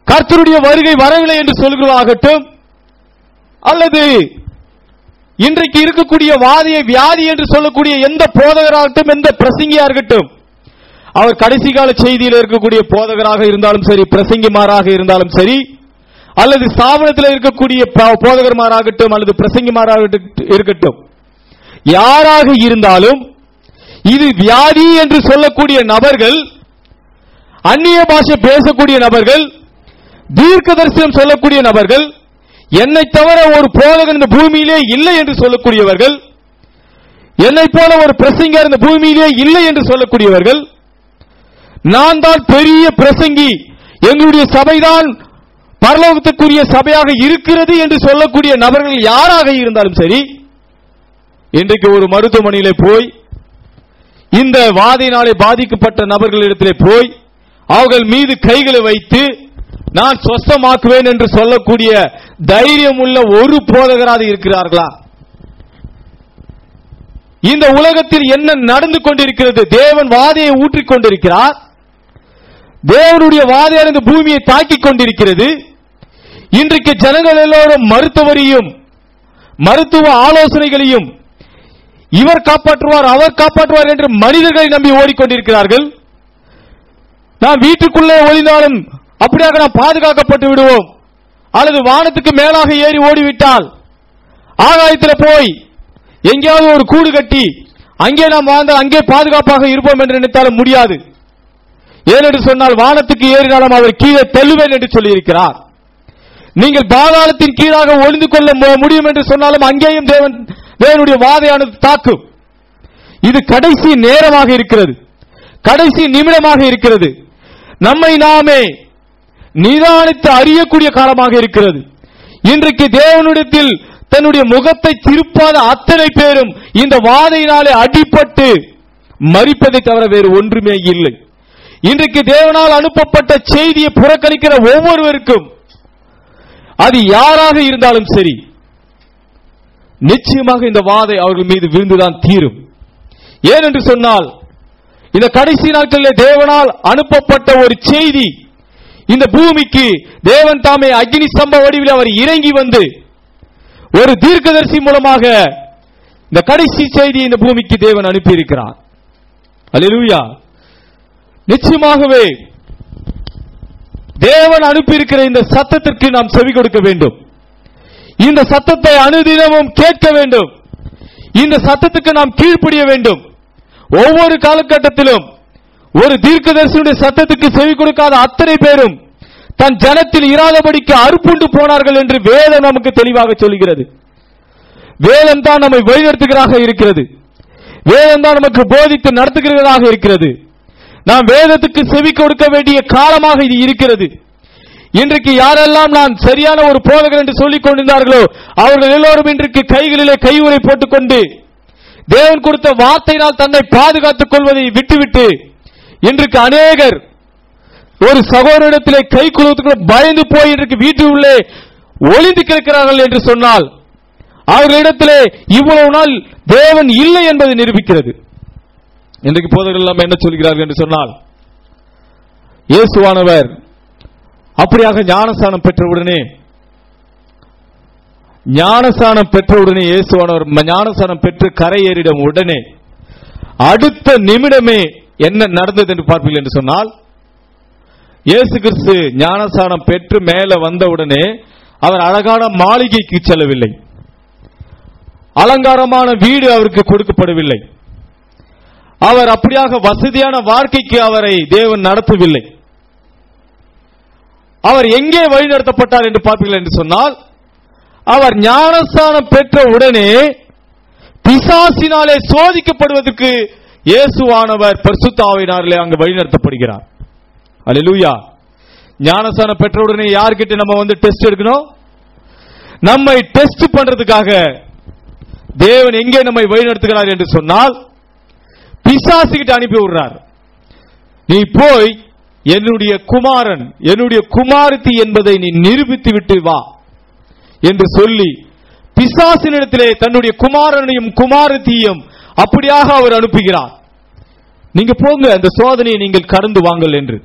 கர்த்தருடைய வருகை வரவில்லை என்று சொல்கிறதாகட்டும் அல்லது இன்றைக்கு இருக்கக்கூடிய வாதியை வியாதி என்று சொல்லக்கூடிய எந்த போதகராகட்டும் எந்த பிரசங்கியா இருக்கட்டும் அவர் கடைசி கால செய்தியில் இருக்கக்கூடிய போதகராக இருந்தாலும் சரி பிரசங்கிமாராக இருந்தாலும் சரி அல்லது ஸ்தாபனத்தில் இருக்கக்கூடிய போதகர்மாராகட்டும் அல்லது பிரசங்கிமாராகட்டும் இருக்கட்டும். யாராக இருந்தாலும் இது வியாதி என்று சொல்லக்கூடிய நபர்கள் அந்நிய பாஷை பேசக்கூடிய நபர்கள் தீர்க்க தரிசனம் சொல்லக்கூடிய நபர்கள் என்னை தவிர ஒரு போதகன் இந்த பூமியிலே இல்லை என்று சொல்லக்கூடியவர்கள் என்னை போல ஒரு பிரசங்கர் இந்த பூமியிலே இல்லை என்று சொல்லக்கூடியவர்கள் நான் தான் பெரிய பிரசங்கி. எங்களுடைய சபைதான் பரலோகத்துக்குரிய சபையாக இருக்கிறது என்று சொல்லக்கூடிய நபர்கள் யாராக இருந்தாலும் சரி இன்றைக்கு ஒரு மருத்துவமனையிலே போய் இந்த வாதையினாலே பாதிக்கப்பட்ட நபர்களிடத்திலே போய் அவர்கள் மீது கைகளை வைத்து நான் சொஸ்தமாக்குவேன் என்று சொல்லக்கூடிய தைரியம் உள்ள ஒரு போதகராக இருக்கிறார்களா? இந்த உலகத்தில் என்ன நடந்து கொண்டிருக்கிறது? தேவன் வாதையை ஊற்றிக் கொண்டிருக்கிறார். தேவனுடைய வாதையானது பூமியை தாக்கிக் கொண்டிருக்கிறது. இன்றைக்கு ஜனங்கள் எல்லோரும் மருத்துவரையும் மருத்துவ ஆலோசனைகளையும் இவர் காப்பாற்றுவார் அவர் காப்பாற்றுவார் என்று மனிதர்களை நம்பி ஓடிக்கொண்டிருக்கிறார்கள். நாம் வீட்டுக்குள்ளே ஒளிந்தாலும் அப்படியாக நாம் பாதுகாக்கப்பட்டு விடுவோம். அல்லது வானத்துக்கு மேலாக ஏறி ஓடிவிட்டால் ஆகாயத்தில் போய் எங்கேயாவது ஒரு கூடு கட்டி அங்கே நாம் வாழ்ந்தால் அங்கே பாதுகாப்பாக இருப்போம் என்று நினைத்தாலும் முடியாது. ஏனென்று சொன்னால் வானத்துக்கு ஏறினாலும் அவர் கீழே தெல்லுவேன் என்று சொல்லியிருக்கிறார். நீங்கள் பாதாளத்தின் கீழாக ஒளிந்து கொள்ள மு- முடியும் என்று சொன்னாலும் அங்கேயும் தேவன் தேவனுடைய வாதையானது தாக்கும். இது கடைசி நேரமாக இருக்கிறது. கடைசி நிமிடமாக இருக்கிறது. நம்மை நாமே நிதானித்து அறியக்கூடிய காலமாக இருக்கிறது. இன்றைக்கு தேவனிடத்தில் தன்னுடைய முகத்தை திருப்பாத அத்தனை பேரும் இந்த வாதையினாலே அடிபட்டு மறிப்பதை தவிர வேறு ஒன்றுமே இல்லை. இன்றைக்கு தேவனால் அனுப்பப்பட்ட செய்தியை புறக்கணிக்கிற ஒவ்வொருவருக்கும் அது யாராக இருந்தாலும் சரி நிச்சயமாக இந்த வாதை அவர்கள் மீது விழுந்துதான் தீரும். ஏனென்று சொன்னால் இந்த கடைசி நாட்களிலே தேவனால் அனுப்பப்பட்ட ஒரு செய்தி இந்த பூமிக்கு தேவன் தாமே அக்னி சம்ப வடிவில் அவர் இறங்கி வந்து ஒரு தீர்க்கதரிசி மூலமாக இந்த கடைசி செய்தி இந்த பூமிக்கு தேவன் அனுப்பியிருக்கிறார். அல்லேலூயா. நிச்சயமாகவே தேவன் அனுப்பியிருக்கிற இந்த சத்தத்திற்கு நாம் செவி கொடுக்க வேண்டும். இந்த சத்தத்தை அனுதினமும் கேட்க வேண்டும். இந்த சத்தத்துக்கு நாம் கீழ்ப்படிய வேண்டும். ஒவ்வொரு காலகட்டத்திலும் ஒரு தீர்க்கதரிசனுடைய சத்தத்துக்கு செவி கொடுக்காத அத்தனை பேரும் தன் ஜனத்தில் இராதபடிக்கு அறுப்புண்டு போனார்கள் என்று வேதம் நமக்கு தெளிவாக சொல்கிறது. வேதம் தான் நம்மை வழிநடத்துகிறதாக இருக்கிறது. வேதம் தான் நமக்கு போதித்து நடத்துகிறதாக இருக்கிறது. நாம் வேதத்துக்கு செவி கொடுக்க வேண்டிய காலமாக இது இருக்கிறது. இன்றைக்கு யாரெல்லாம் நான் சரியான ஒரு போதகர் என்று சொல்லிக் கொண்டிருந்தார்களோ அவர்கள் எல்லோரும் இன்றைக்கு கைகளிலே கையுறை போட்டுக்கொண்டு தேவன் கொடுத்த வார்த்தையினால் தன்னை பாதுகாத்துக் கொள்வதை விட்டுவிட்டு இன்றைக்கு அநேகர் ஒரு சகோதரிடத்திலே கை குழுவத்துக்கு பயந்து போய் இன்றைக்கு வீட்டு உள்ளே ஒளிந்து கிடக்கிறார்கள் என்று சொன்னால் அவர்களிடத்திலே இவ்வளவு நாள் தேவன் இல்லை என்பதை நிரூபிக்கிறது. இன்றைக்கு போதகர்கள் எல்லாம் என்ன சொல்கிறார்கள் என்று சொன்னால் இயேசுவானவர் அப்படியாக ஞானஸ்தானம் பெற்றவுடனே ஞானஸ்தானம் பெற்றவுடனே இயேசுவானவர் ஞானஸ்தானம் பெற்று கரையேறிடும் உடனே அடுத்த நிமிடமே என்ன நடந்தது என்று பார்ப்பீர்கள் என்று சொன்னால் இயேசு கிறிஸ்து ஞானஸ்தானம் பெற்று மேலே வந்தவுடனே அவர் அழகான மாளிகைக்கு செல்லவில்லை. அலங்காரமான வீடு அவருக்கு கொடுக்கப்படவில்லை. அவர் அப்படியாக வசதியான வாழ்க்கைக்கு அவரை தேவன் நடத்தவில்லை. அவர் எங்கே வழிநடத்தப்பட்டார் என்று பார்ப்பீர்கள் என்று சொன்னால் அவர் ஞானஸ்தானம் பெற்ற உடனே பிசாசினாலே சோதிக்கப்படுவதற்கு இயேசுவானவர் பரிசுத்தாவினாரிலே அங்கு வழிநடத்தப்படுகிறார் அலிலூயா ஞானஸ்தானம் பெற்ற உடனே யார்கிட்ட நம்ம வந்து டெஸ்ட் எடுக்கணும்? நம்மை டெஸ்ட் பண்றதுக்காக தேவன் எங்கே நம்மை வழிநடத்துகிறார் என்று சொன்னால் பிசாசுகிட்ட அனுப்பி விடுறார். நீ போய் என்னுடைய குமாரன் என்னுடைய குமாரத்தி என்பதை நீ நிரூபித்து விட்டு வா என்று சொல்லி பிசாசினிடத்திலே தன்னுடைய குமாரனையும் குமாரத்தியும் அப்படியாக அவர் அனுப்புகிறார். நீங்க போங்க அந்த சோதனையை நீங்கள் கடந்து வாங்கள் என்று.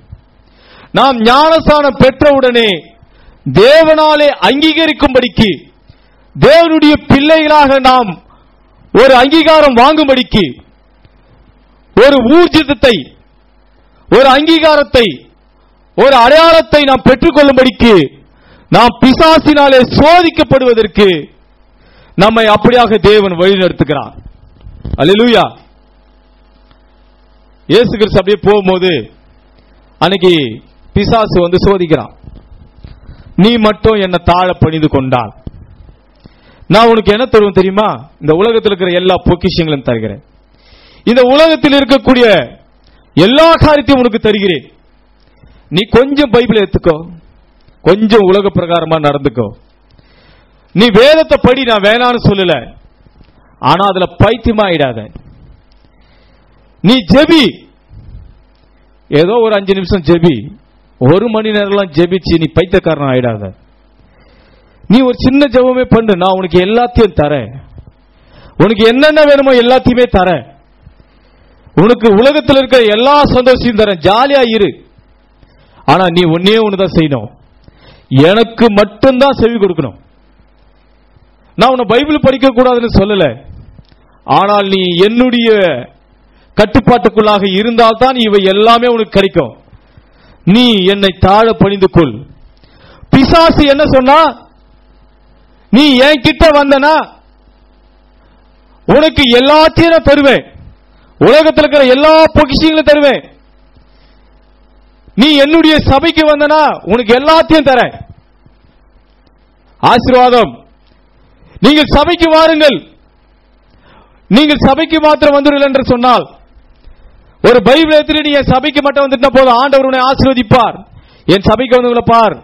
நாம் ஞானசானம் பெற்றவுடனே தேவனாலே அங்கீகரிக்கும்படிக்கு தேவனுடைய பிள்ளைகளாக நாம் ஒரு அங்கீகாரம் வாங்கும்படிக்கு ஒரு ஊர்ஜிதத்தை ஒரு அங்கீகாரத்தை ஒரு அடையாளத்தை நாம் பெற்றுக்கொள்ளும்படிக்கு நாம் பிசாசினாலே சோதிக்கப்படுவதற்கு நம்மை அப்படியாக தேவன் வழிநடத்துகிறார். அலிலூயா இயேசு கிறிஸ்து அப்படியே போகும்போது அன்னைக்கு பிசாசு வந்து சோதிக்கிறான். நீ மட்டும் என்னை தாழ பணிந்து கொண்டால். நான் உனக்கு என்ன தருவேன் தெரியுமா? இந்த உலகத்தில் இருக்கிற எல்லா பொக்கிஷங்களும் தருகிறேன். இந்த உலகத்தில் இருக்கக்கூடிய எல்லா காரியத்தையும் உனக்கு தருகிறேன். நீ கொஞ்சம் பைபிளை எடுத்துக்கோ. கொஞ்சம் உலக பிரகாரமா நடந்துக்கோ. நீ வேதத்தை படி நான் வேணான்னு சொல்லல. ஆனா அதுல பைத்தியமாயிடாத நீ ஜெபி. ஏதோ ஒரு அஞ்சு நிமிஷம் ஜெபி. ஒரு மணி நேரம்லாம் ஜெபிச்சு நீ பைத்தியக்காரன் ஆயிடாத. நீ ஒரு சின்ன ஜெபமே பண்ணு. நான் உனக்கு எல்லாத்தையும் தரேன். உனக்கு என்னென்ன வேணுமோ எல்லாத்தையுமே தரேன். உனக்கு உலகத்தில் இருக்கிற எல்லா சந்தோஷத்தையும் தரேன். ஜாலியா இரு. ஆனா நீ ஒன்னே ஒண்ணுதான் செய்யணும். எனக்கு மட்டும்தான் செவி கொடுக்கணும். நான் உன்னை பைபிள் படிக்க கூடாதுன்னு சொல்லல. ஆனால் நீ என்னுடைய கட்டுப்பாட்டுக்குள்ளாக இருந்தால்தான் இவை எல்லாமே உனக்கு கிடைக்கும். நீ என்னை தாழ பணிந்து கொள். பிசாசு என்ன சொன்னா? நீ என் கிட்ட வந்தனா உனக்கு எல்லாத்தையும் நான் தருவேன். உலகத்தில் இருக்கிற எல்லா பொக்கிஷங்களும் தருவேன். நீ என்னுடைய சபைக்கு வந்தனா உனக்கு எல்லாத்தையும் தரேன். ஆசீர்வாதம். நீங்கள் சபைக்கு வாருங்கள். நீங்கள் சபைக்கு மாத்திரம் வந்துடுங்கள் என்று சொன்னால் ஒரு பைபிள் எடுத்துட்டு நீ என் சபைக்கு மட்டும் வந்துட்டா போதும். ஆண்டவர் உன்னை ஆசீர்வதிப்பார். என் சபைக்கு வந்தவங்கள பார்.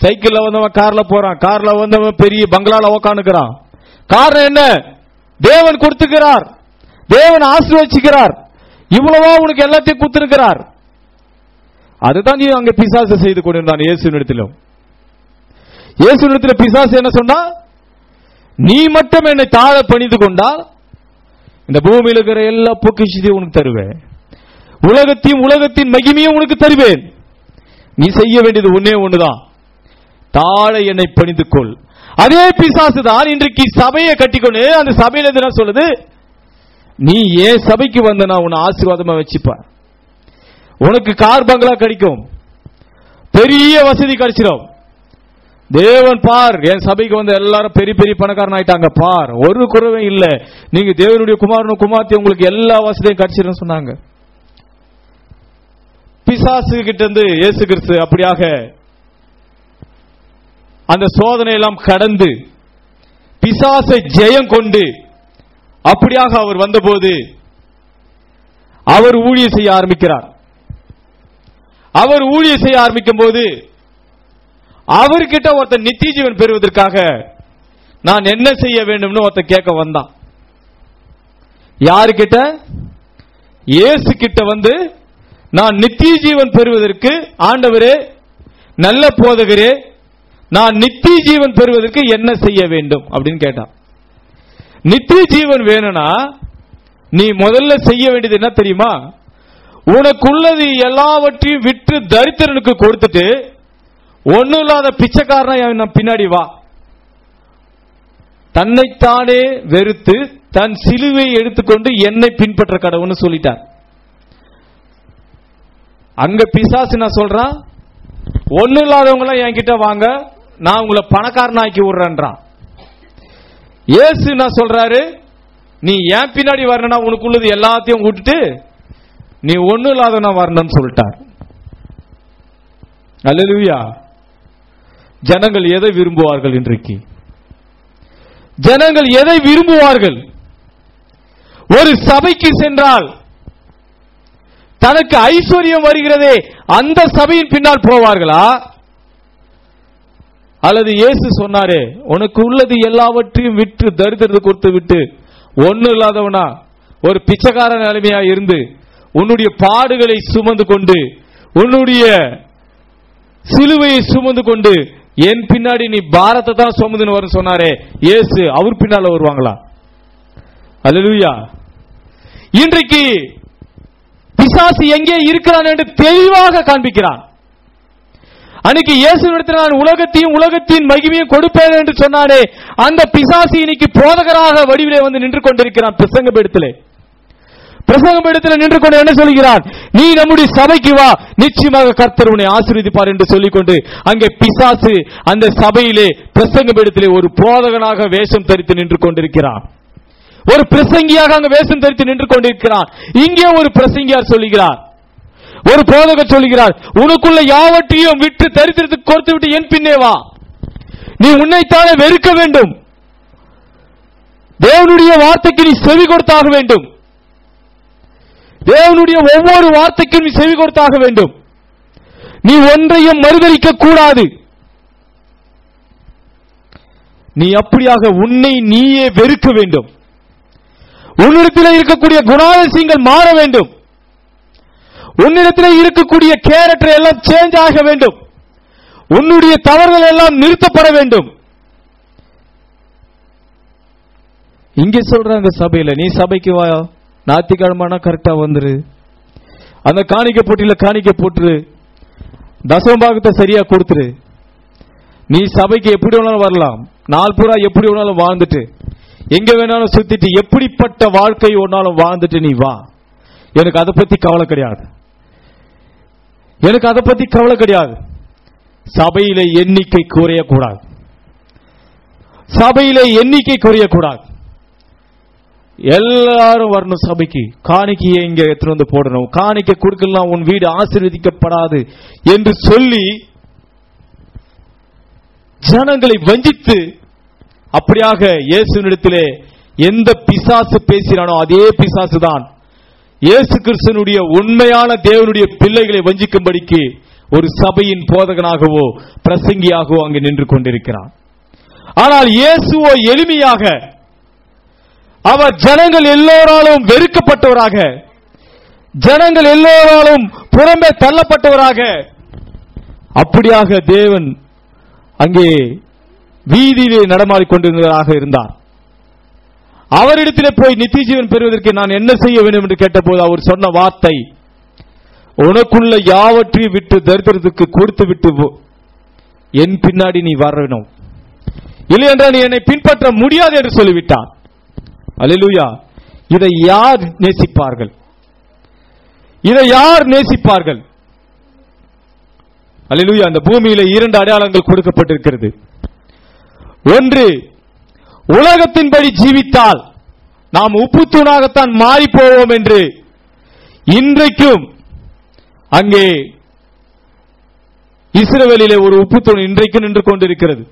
சைக்கிள்ல வந்தவன் கார்ல போறான். கார்ல வந்தவன் பெரிய பங்களால உக்காந்துக்கிறான். காரணம் என்ன? தேவன் கொடுத்துக்கிறார். தேவன் ஆசீர்வதிச்சுக்கிறார் இவ்வளவா உனக்கு எல்லாத்தையும் கொடுத்திருக்கிறார். அதுதான் நீ அங்க பிசாசு செய்து கொண்டிருந்தான் இயேசு இயேசுனிடத்தில் பிசாசு என்ன சொன்னா நீ மட்டும் என்னை தாழ பணிந்து கொண்டால் இந்த பூமியில் இருக்கிற எல்லா பொக்கிஷத்தையும் உனக்கு தருவேன். உலகத்தையும் உலகத்தின் மகிமையும் உனக்கு தருவேன். நீ செய்ய வேண்டியது ஒன்னே ஒண்ணுதான். தாழ என்னை பணிந்து கொள். அதே பிசாசு தான் இன்றைக்கு சபையை கட்டிக்கொண்டு அந்த சபையில என்ன சொல்லுது? நீ ஏன் சபைக்கு வந்த நான் உன்னை ஆசீர்வாதமா வச்சுப்பேன்? உனக்கு கார் பங்களா கிடைக்கும். பெரிய வசதி கிடைச்சிடும் தேவன் பார் என் சபைக்கு வந்து எல்லாரும் பெரிய பெரிய பணக்காரன் ஆயிட்டாங்க. பார் ஒரு குறைவே இல்ல. நீங்க தேவனுடைய குமாரனும் குமார்த்தி உங்களுக்கு எல்லா வசதியும் கிடைச்சிடும் சொன்னாங்க. பிசாசு கிட்ட இருந்து இயேசு கிறிஸ்து அப்படியாக அந்த சோதனை எல்லாம் கடந்து பிசாசை ஜெயம் கொண்டு அப்படியாக அவர் வந்தபோது அவர் ஊழிய செய்ய ஆரம்பிக்கிறார். அவர் ஊழிய செய்ய ஆரம்பிக்கும் போது அவர்கிட்ட ஒருத்தன் நித்திய ஜீவன் பெறுவதற்காக நான் என்ன செய்ய வேண்டும்னு ஒருத்தன் கேட்க வந்தான். யாருக்கிட்ட இயேசு கிட்ட வந்து நான் நித்திய ஜீவன் பெறுவதற்கு ஆண்டவரே நல்ல போதகரே நான் நித்திய ஜீவன் பெறுவதற்கு என்ன செய்ய வேண்டும் அப்படின்னு கேட்டான். நித்திய ஜீவன் வேணும்னா நீ முதல்ல செய்ய வேண்டியது என்ன தெரியுமா? உனக்குள்ளது எல்லாவற்றையும் விற்று தரித்திரனுக்கு கொடுத்துட்டு ஒன்னும் இல்லாத பிச்சைக்காரனா பின்னாடி வா. தன்னைத்தானே வெறுத்து தன் சிலுவை எடுத்துக்கொண்டு என்னை பின்பற்ற கடவுன்னு சொல்லிட்டார். அங்க பிசாசு நான் சொல்றான்? ஒன்னும் இல்லாதவங்களாம் என்கிட்ட வாங்க நான் உங்களை பணக்காரனாக்கி விடுறேன்றான். ஏசு நான் சொல்றாரு? நீ ஏன் பின்னாடி வரணும்னா உனக்குள்ளது எல்லாத்தையும் விட்டுட்டு நீ ஒண்ணு இல்லாதவனா வரணும்னு சொல்லிட்டார். அல்லா ஜனங்கள் எதை விரும்புவார்கள் இன்றைக்கு? ஜனங்கள் எதை விரும்புவார்கள்? ஒரு சபைக்கு சென்றால் தனக்கு ஐஸ்வர்யம் வருகிறதே அந்த சபையின் பின்னால் போவார்களா? அல்லது இயேசு சொன்னாரே உனக்கு உள்ளது எல்லாவற்றையும் விற்று தரித்திரத்தை கொடுத்து விட்டு ஒன்றும் இல்லாதவனா ஒரு பிச்சைக்கார நிலைமையா இருந்து உன்னுடைய பாடுகளை சுமந்து கொண்டு உன்னுடைய சிலுவையை சுமந்து கொண்டு என் பின்னாடி நீ பாரத்தை தான் சுமந்துன்னு வரும் சொன்னாரே இயேசு அவர் பின்னால வருவாங்களா? அல்லேலூயா. இன்றைக்கு பிசாசு எங்கே இருக்கிறான் என்று தெளிவாக காண்பிக்கிறான். அன்னைக்கு இயேசுவிடத்தில் நான் உலகத்தையும் உலகத்தின் மகிமையும் கொடுப்பேன் என்று சொன்னானே அந்த பிசாசு இன்னைக்கு போதகராக வடிவிலே வந்து நின்று கொண்டிருக்கிறான் பிரசங்க பீடத்திலே. பிரசங்க பீடத்தில் நின்று கொண்டு என்ன சொல்கிறான்? நீ நம்முடைய சபைக்கு வா நிச்சயமாக கர்த்தர் உன்னை ஆசீர்வதிப்பார் என்று சொல்லிக்கொண்டு அங்கே பிசாசு அந்த சபையிலே பிரசங்க பீடத்திலே ஒரு போதகனாக வேஷம் தரித்து நின்று கொண்டிருக்கிறான். ஒரு பிரசங்கியாக அங்கே வேஷம் தரித்து நின்று கொண்டிருக்கிறான். இங்கே ஒரு பிரசங்கியார் சொல்லுகிறார். ஒரு போதகர் சொல்லுகிறார் உனக்குள்ள யாவற்றையும் விட்டு தரித்திரத்துக்கு கொடுத்து விட்டு என் பின்னே வா. நீ உன்னைத்தானே வெறுக்க வேண்டும். தேவனுடைய வார்த்தைக்கு நீ செவி கொடுத்தாக வேண்டும். தேவனுடைய ஒவ்வொரு வார்த்தைக்கும் நீ செவி கொடுத்தாக வேண்டும். நீ ஒன்றையும் மறுதளிக்க கூடாது. நீ அப்படியாக உன்னை நீயே வெறுக்க வேண்டும். உன்னிடத்தில் இருக்கக்கூடிய குணாதிசயங்கள் மாற வேண்டும். உன்னிடத்தில் இருக்கக்கூடிய கேரக்டர் எல்லாம் சேஞ்ச் ஆக வேண்டும். உன்னுடைய தவறுகள் எல்லாம் நிறுத்தப்பட வேண்டும். இங்க சொல்றாங்க சபையில நீ சபைக்கு வா. ஞாயிற்றுக்கிழமைனா கரெக்டா வந்துரு. அந்த காணிக்கை போட்டியில காணிக்கை போட்டுரு. தசமபாகத்தை சரியா கொடுத்துரு. நீ சபைக்கு எப்படி வேணாலும் வரலாம். நாள் பூரா எப்படி வேணாலும் வாழ்ந்துட்டு எங்க வேணாலும் சுத்திட்டு எப்படிப்பட்ட வாழ்க்கை ஒன்னாலும் வாழ்ந்துட்டு நீ வா. எனக்கு அதை பத்தி கவலை கிடையாது. எனக்கு அதை பத்தி கவலை கிடையாது. சபையில எண்ணிக்கை குறையக்கூடாது. சபையில எண்ணிக்கை குறையக்கூடாது. எல்லாரும் வரணும் சபைக்கு. காணிக்கையை இங்க எடுத்துட்டு வந்து போடணும். காணிக்கை கொடுக்கலாம் உன் வீடு ஆசீர்வதிக்கப்படாது என்று சொல்லி ஜனங்களை வஞ்சித்து அப்படியாக இயேசுனிடத்திலே எந்த பிசாசு பேசினானோ அதே பிசாசு தான் இயேசு கிறிஸ்தனுடைய உண்மையான தேவனுடைய பிள்ளைகளை வஞ்சிக்கும்படிக்கு ஒரு சபையின் போதகனாகவோ பிரசங்கியாகவோ அங்கு நின்று கொண்டிருக்கிறான் ஆனால் இயேசுவோ எளிமையாக அவர் ஜனங்கள் எல்லோராலும் வெறுக்கப்பட்டவராக ஜனங்கள் எல்லோராலும் புறம்பே தள்ளப்பட்டவராக அப்படியாக தேவன் அங்கே வீதியிலே நடமாடிக் கொண்டிருந்தவராக இருந்தார். அவரிடத்தில் போய் நித்திய ஜீவன் பெறுவதற்கு நான் என்ன செய்ய வேண்டும் என்று கேட்டபோது அவர் சொன்ன வார்த்தை உனக்குள்ள யாவற்றையும் விட்டு தரித்திரத்துக்கு கொடுத்து விட்டு போ. என் பின்னாடி நீ வரணும். இல்லை என்றால் நீ என்னை பின்பற்ற முடியாது என்று சொல்லிவிட்டார் அலிலுயா இதை யார் நேசிப்பார்கள்? இதை யார் நேசிப்பார்கள்? அலிலுயா அந்த பூமியில இரண்டு அடையாளங்கள் கொடுக்கப்பட்டிருக்கிறது. ஒன்று உலகத்தின்படி ஜீவித்தால் நாம் உப்புத்தூணாகத்தான் மாறி போவோம் என்று இன்றைக்கும் அங்கே இஸ்ரவேலிலே ஒரு உப்புத்தூண் இன்றைக்கு நின்று கொண்டிருக்கிறது.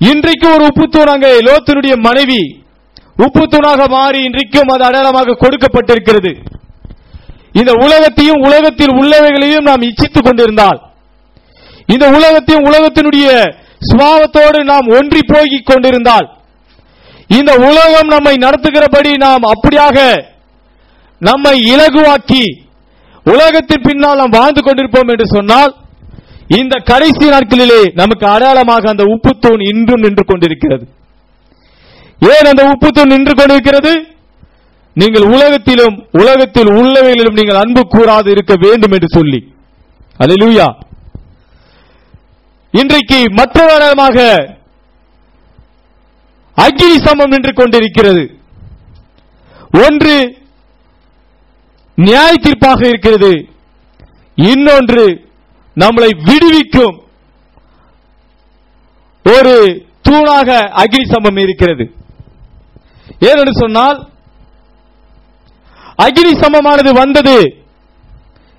இன்றைக்கு ஒரு உப்புத்தூண் அங்கே லோத்தினுடைய மனைவி உப்புத்தூணாக மாறி இன்றைக்கும் அது அடையாளமாக கொடுக்கப்பட்டிருக்கிறது. இந்த உலகத்தையும் உலகத்தில் உள்ளவைகளையும் நாம் இச்சித்துக் கொண்டிருந்தால் இந்த உலகத்தையும் உலகத்தினுடைய சுபாவத்தோடு நாம் ஒன்றி போகிக் கொண்டிருந்தால் இந்த உலகம் நம்மை நடத்துகிறபடி நாம் அப்படியாக நம்மை இலகுவாக்கி உலகத்தின் பின்னால் நாம் வாழ்ந்து கொண்டிருப்போம் என்று சொன்னால் இந்த கடைசி நாட்களிலே நமக்கு அடையாளமாக அந்த உப்புத்தூண் இன்றும் நின்று கொண்டிருக்கிறது. ஏன் அந்த உப்புத்தூண் நின்று கொண்டிருக்கிறது? நீங்கள் உலகத்திலும் உலகத்தில் உள்ளவைகளிலும் நீங்கள் அன்பு கூறாது இருக்க வேண்டும் என்று சொல்லி. அல்லேலூயா. இன்றைக்கு மற்றொரு அக்னி சமம் நின்று கொண்டிருக்கிறது. ஒன்று நியாய தீர்ப்பாக இருக்கிறது. இன்னொன்று நம்மளை விடுவிக்கும் ஒரு தூணாக அக்னி சமம் இருக்கிறது. ஏனென்று சொன்னால் அக்னி சமமானது வந்தது.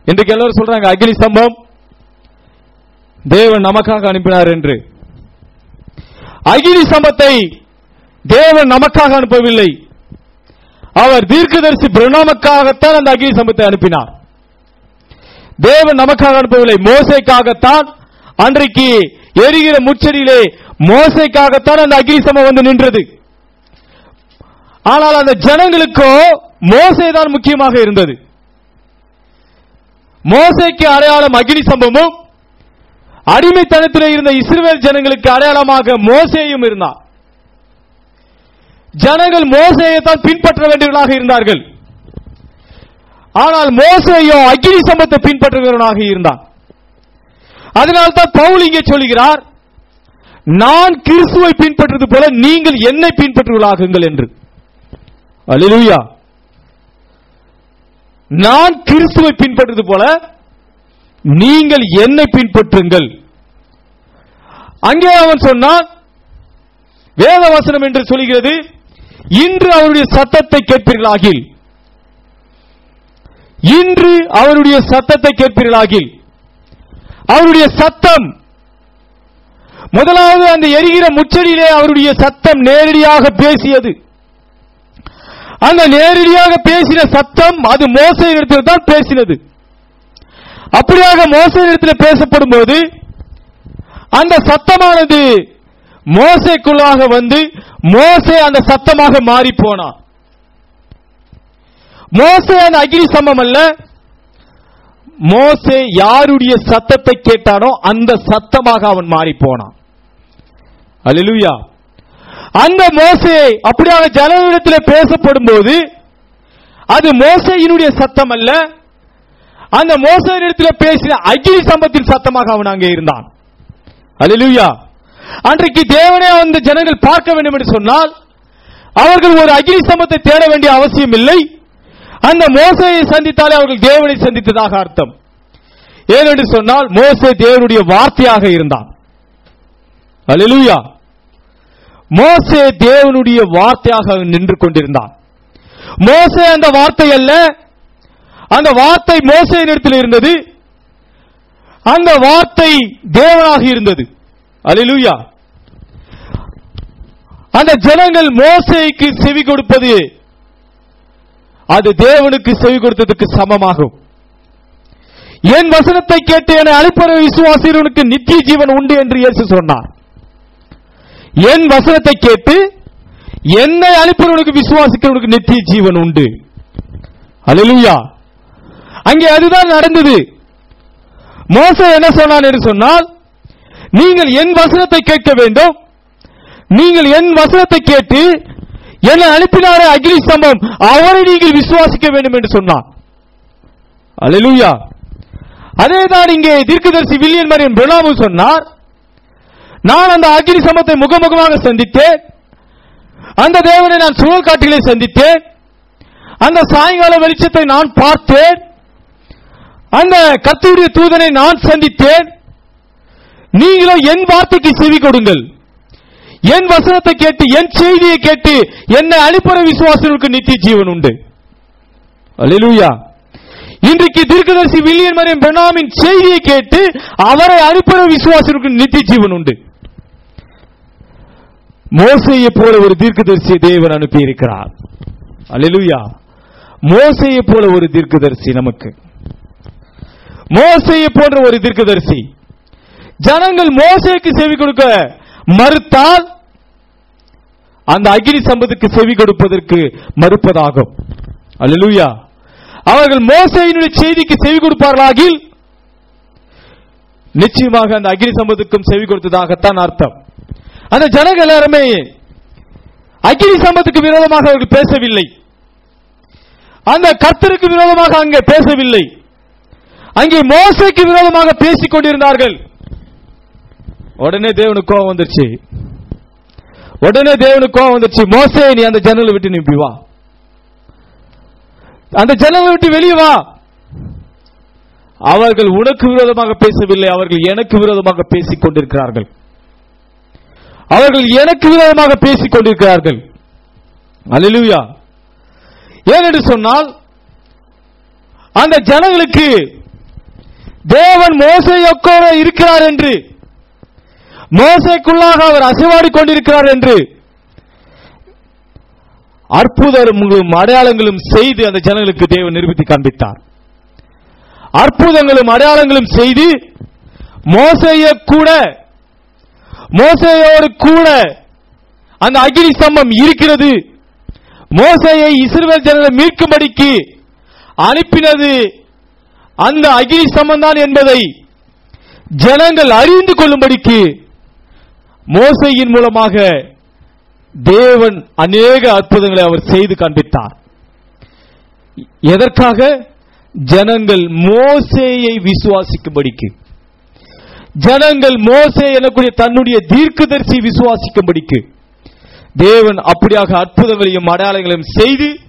இன்றைக்கு எல்லாரும் சொல்றாங்க அக்னி சம்பம் தேவன் நமக்காக அனுப்பினார் என்று. அகிலி சம்பத்தை தேவன் நமக்காக அனுப்பவில்லை. அவர் தீர்க்கதரிசி பிரணாமக்காகத்தான் அந்த அகிலி சம்பத்தை அனுப்பினார். தேவன் நமக்காக அனுப்பவில்லை. மோசைக்காகத்தான் அன்றைக்கு எரிகிற முச்சடியிலே மோசைக்காகத்தான் அந்த அகிலி சம்பம் வந்து நின்றது. ஆனால் அந்த ஜனங்களுக்கோ மோசை தான் முக்கியமாக இருந்தது. மோசைக்கு அடையாளம் அகிலி சம்பமும் அடிமைத்தனத்தில் இருந்த இஸ்ரேல் ஜனங்களுக்கு அடையாளமாக மோசேயும் இருந்தார் ஜனங்கள் மோசையை தான் பின்பற்ற வேண்டியவர்களாக இருந்தார்கள். ஆனால் மோசையோ அக்னி சம்பத்தை பின்பற்றுகிறவனாக இருந்தான். அதனால்தான் பவுல் இங்கே சொல்லுகிறார் நான் கிறிஸ்துவை பின்பற்றுவது போல நீங்கள் என்னை பின்பற்றுவர்களாகுங்கள் என்று. அலிலுயா நான் கிறிஸ்துவை பின்பற்றுவது போல நீங்கள் என்னை பின்பற்றுங்கள். அங்கே அவன் சொன்னான் வேதவசனம் என்று சொல்கிறது இன்று அவருடைய சத்தத்தை கேட்பீர்களாகில். இன்று அவருடைய சத்தத்தை கேட்பீர்களாகில். அவருடைய சத்தம் முதலாவது அந்த எரிகிற முச்சடியிலே அவருடைய சத்தம் நேரடியாக பேசியது. அந்த நேரடியாக பேசின சத்தம் அது மோசையிடத்தில் தான் பேசினது. அப்படியாக மோசையிடத்தில் பேசப்படும் போது அந்த சத்தமானது மோசைக்குள்ளாக வந்து மோசே அந்த சத்தமாக மாறி போனான் மோசே அந்த அக்னி சமம் அல்ல. மோசே யாருடைய சத்தத்தை கேட்டானோ அந்த சத்தமாக அவன் மாறி போனான் அலிலுயா அந்த மோசே அப்படியாக ஜனங்களிடத்தில் பேசப்படும் போது அது மோசையினுடைய சத்தம் அல்ல. அந்த மோசையிடத்தில் பேசின அகிலி சம்பத்தின் சத்தமாக அவன் அங்கே இருந்தான். அலிலுயா அன்றைக்கு தேவனே அந்த ஜனங்கள் பார்க்க வேண்டும் என்று சொன்னால் அவர்கள் ஒரு அகிலி சம்பத்தை தேட வேண்டிய அவசியம் இல்லை. அந்த மோசையை சந்தித்தாலே அவர்கள் தேவனை சந்தித்ததாக அர்த்தம். ஏனென்று சொன்னால் மோசே தேவனுடைய வார்த்தையாக இருந்தான். அலிலுயா மோசே தேவனுடைய வார்த்தையாக நின்று கொண்டிருந்தான். மோசே அந்த வார்த்தை அல்ல அந்த வார்த்தை மோசையின் இடத்தில் இருந்தது. அந்த வார்த்தை தேவனாக இருந்தது. அல்லேலூயா. அந்த ஜனங்கள் மோசைக்கு செவி கொடுப்பது அது தேவனுக்கு செவி கொடுத்ததுக்கு சமமாகும். என் வசனத்தை கேட்டு என்னை அனுப்புற விசுவாசியவனுக்கு நித்திய ஜீவன் உண்டு என்று இயேசு சொன்னார். என் வசனத்தை கேட்டு என்னை அனுப்புறவனுக்கு விசுவாசிக்கிறவனுக்கு நித்திய ஜீவன் உண்டு. அல்லேலூயா. அங்கே அதுதான் நடந்தது. மோச என்ன சொன்னான் என்று சொன்னால் நீங்கள் என் வசனத்தை கேட்க வேண்டும். நீங்கள் என் வசனத்தை கேட்டு என்னை அனுப்பினாரே அக்னி சம்பவம் அவரை நீங்கள் விசுவாசிக்க வேண்டும் என்று சொன்னார் அல்லேலூயா. அதேதான் இங்கே தீர்க்கதரிசி வில்லியன் மரியன் பிரணாமும் சொன்னார். நான் அந்த அக்னி சம்பத்தை முகமுகமாக சந்தித்தேன். அந்த தேவனை நான் சுழல் காட்டிலே சந்தித்தேன். அந்த சாயங்கால வெளிச்சத்தை நான் பார்த்தேன். அந்த கர்த்தருடைய தூதனை நான் சந்தித்தேன். நீங்களோ என் வார்த்தைக்கு செவி கொடுங்கள். என் வசனத்தை கேட்டு என் செய்தியை கேட்டு என்னை அனுப்புற விசுவாசங்களுக்கு நித்திய ஜீவன் உண்டு. அலிலூயா இன்றைக்கு தீர்க்கதரிசி வில்லியன் மரியம் பெனாமின் செய்தியை கேட்டு அவரை அனுப்புற விசுவாசங்களுக்கு நித்திய ஜீவன் உண்டு. மோசையை போல ஒரு தீர்க்கதரிசியை தேவன் அனுப்பி இருக்கிறார் அலிலுயா மோசையை போல ஒரு தீர்க்கதரிசி நமக்கு. மோசையை போன்ற ஒரு தீர்க்கதரிசி. ஜனங்கள் மோசைக்கு செவி கொடுக்க மறுத்தால் அந்த அக்னி சம்பத்துக்கு செவி கொடுப்பதற்கு மறுப்பதாகும். அல்லேலூயா. அவர்கள் மோசையினுடைய செய்திக்கு செவி கொடுப்பார்களாகில் நிச்சயமாக அந்த அக்னி சம்பத்துக்கும் செவி கொடுத்ததாகத்தான் அர்த்தம். அந்த ஜனங்கள் எல்லாருமே அக்னி சம்பத்துக்கு விரோதமாக அவர்கள் பேசவில்லை. அந்த கர்த்தருக்கு விரோதமாக அங்கே பேசவில்லை. அங்கே மோசைக்கு விரோதமாக பேசிக் கொண்டிருந்தார்கள் உடனே தேவனுக்கு கோவம் வந்துருச்சு. உடனே தேவனுக்கு கோவம் வந்துருச்சு. மோசே நீ அந்த ஜன்னலை விட்டு நிப்பி வா. அந்த ஜன்னலை விட்டு வெளியே வா. அவர்கள் உனக்கு விரோதமாக பேசவில்லை. அவர்கள் எனக்கு விரோதமாக பேசிக் கொண்டிருக்கிறார்கள் அவர்கள் எனக்கு விரோதமாக பேசிக் கொண்டிருக்கிறார்கள் அல்லேலூயா ஏனென்று சொன்னால் அந்த ஜனங்களுக்கு தேவன் மோசையொக்கோட இருக்கிறார் என்று. மோசைக்குள்ளாக அவர் அசைவாடி கொண்டிருக்கிறார் என்று. அற்புதங்களும் அடையாளங்களும் செய்து அந்த ஜனங்களுக்கு தேவன் நிரூபித்து காண்பித்தார். அற்புதங்களும் அடையாளங்களும் செய்து மோசைய கூட மோசையோடு கூட அந்த அகிரி சம்பம் இருக்கிறது. மோசையை இஸ்ரேல் ஜனங்களை மீட்கும்படிக்கு அனுப்பினது அந்த அகிலி சமந்தான் என்பதை ஜனங்கள் அறிந்து கொள்ளும்படிக்கு மோசையின் மூலமாக தேவன் அநேக அற்புதங்களை அவர் செய்து காண்பித்தார். எதற்காக? ஜனங்கள் மோசேயை விசுவாசிக்கும்படிக்கு. ஜனங்கள் மோசே எனக்கூடிய தன்னுடைய தீர்க்கதரிசி விசுவாசிக்கும்படிக்கு. தேவன் அப்படியாக அற்புதங்களையும் அடையாளங்களையும் செய்து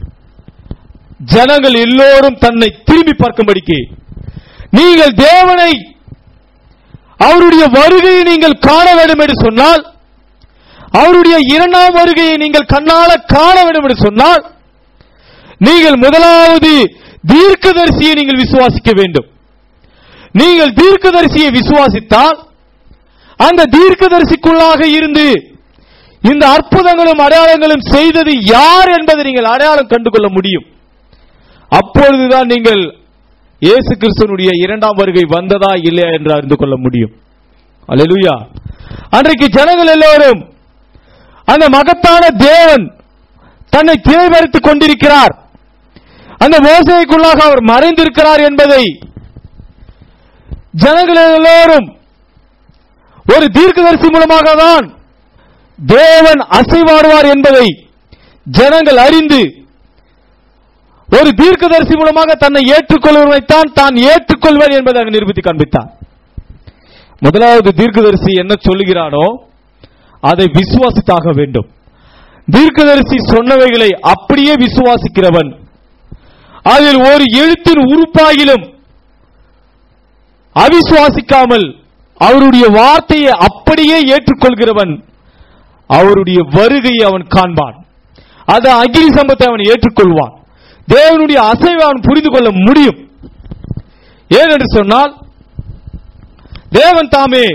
ஜனங்கள் எல்லோரும் தன்னை திரும்பி பார்க்கும்படிக்கு நீங்கள் தேவனை அவருடைய வருகையை நீங்கள் காண வேண்டும் என்று சொன்னால் அவருடைய இரண்டாம் வருகையை நீங்கள் கண்ணால காண வேண்டும் என்று சொன்னால் நீங்கள் முதலாவது தீர்க்கதரிசியை நீங்கள் விசுவாசிக்க வேண்டும். நீங்கள் தீர்க்கதரிசியை விசுவாசித்தால் அந்த தீர்க்கதரிசிக்குள்ளாக இருந்து இந்த அற்புதங்களும் அடையாளங்களும் செய்தது யார் என்பதை நீங்கள் அடையாளம் கண்டுகொள்ள முடியும். அப்பொழுதுதான் நீங்கள் இயேசு கிறிஸ்தனுடைய இரண்டாம் வருகை வந்ததா இல்லையா என்று அறிந்து கொள்ள முடியும். அலலுயா அன்றைக்கு ஜனங்கள் எல்லோரும் அந்த மகத்தான தேவன் தன்னை தேவரித்துக் கொண்டிருக்கிறார். அந்த மோசைக்குள்ளாக அவர் மறைந்திருக்கிறார் என்பதை ஜனங்கள் எல்லோரும் ஒரு தீர்க்கதரிசி மூலமாக தான் தேவன் அசைவாடுவார் என்பதை ஜனங்கள் அறிந்து ஒரு தீர்க்கதரிசி மூலமாக தன்னை ஏற்றுக்கொள்வதைத்தான் தான் ஏற்றுக்கொள்வேன் என்பதை அங்கு நிரூபித்து காண்பித்தார். முதலாவது தீர்க்கதரிசி என்ன சொல்லுகிறானோ அதை விசுவாசித்தாக வேண்டும். தீர்க்கதரிசி சொன்னவைகளை அப்படியே விசுவாசிக்கிறவன். அதில் ஒரு எழுத்தின் உறுப்பாயிலும் அவிசுவாசிக்காமல் அவருடைய வார்த்தையை அப்படியே ஏற்றுக்கொள்கிறவன் அவருடைய வருகையை அவன் காண்பான். அது அகிலி சம்பத்தை அவன் ஏற்றுக்கொள்வான். தேவனுடைய அசைவை அவன் புரிந்து கொள்ள முடியும் ஏனென்று சொன்னால் தேவன் தாமே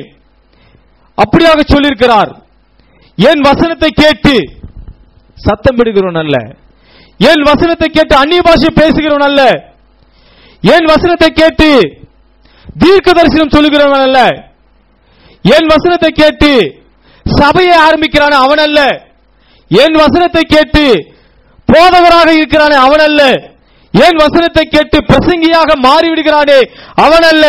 அப்படியாக சொல்லியிருக்கிறார். என் வசனத்தை கேட்டு சத்தமிடுகிறவன் அல்ல. என் வசனத்தை கேட்டு அந்நிய பாஷை பேசுகிறவன் அல்ல. என் வசனத்தை கேட்டு தீர்க்க தரிசனம் சொல்லுகிறவன் அல்ல. என் வசனத்தை கேட்டு சபையை ஆரம்பிக்கிறான் அவன் அல்ல. என் வசனத்தை கேட்டு போதகராக இருக்கிறானே அவன் அல்ல ஏன் வசனத்தை கேட்டு பிரசங்கியாக மாறிவிடுகிறானே அவன் அல்ல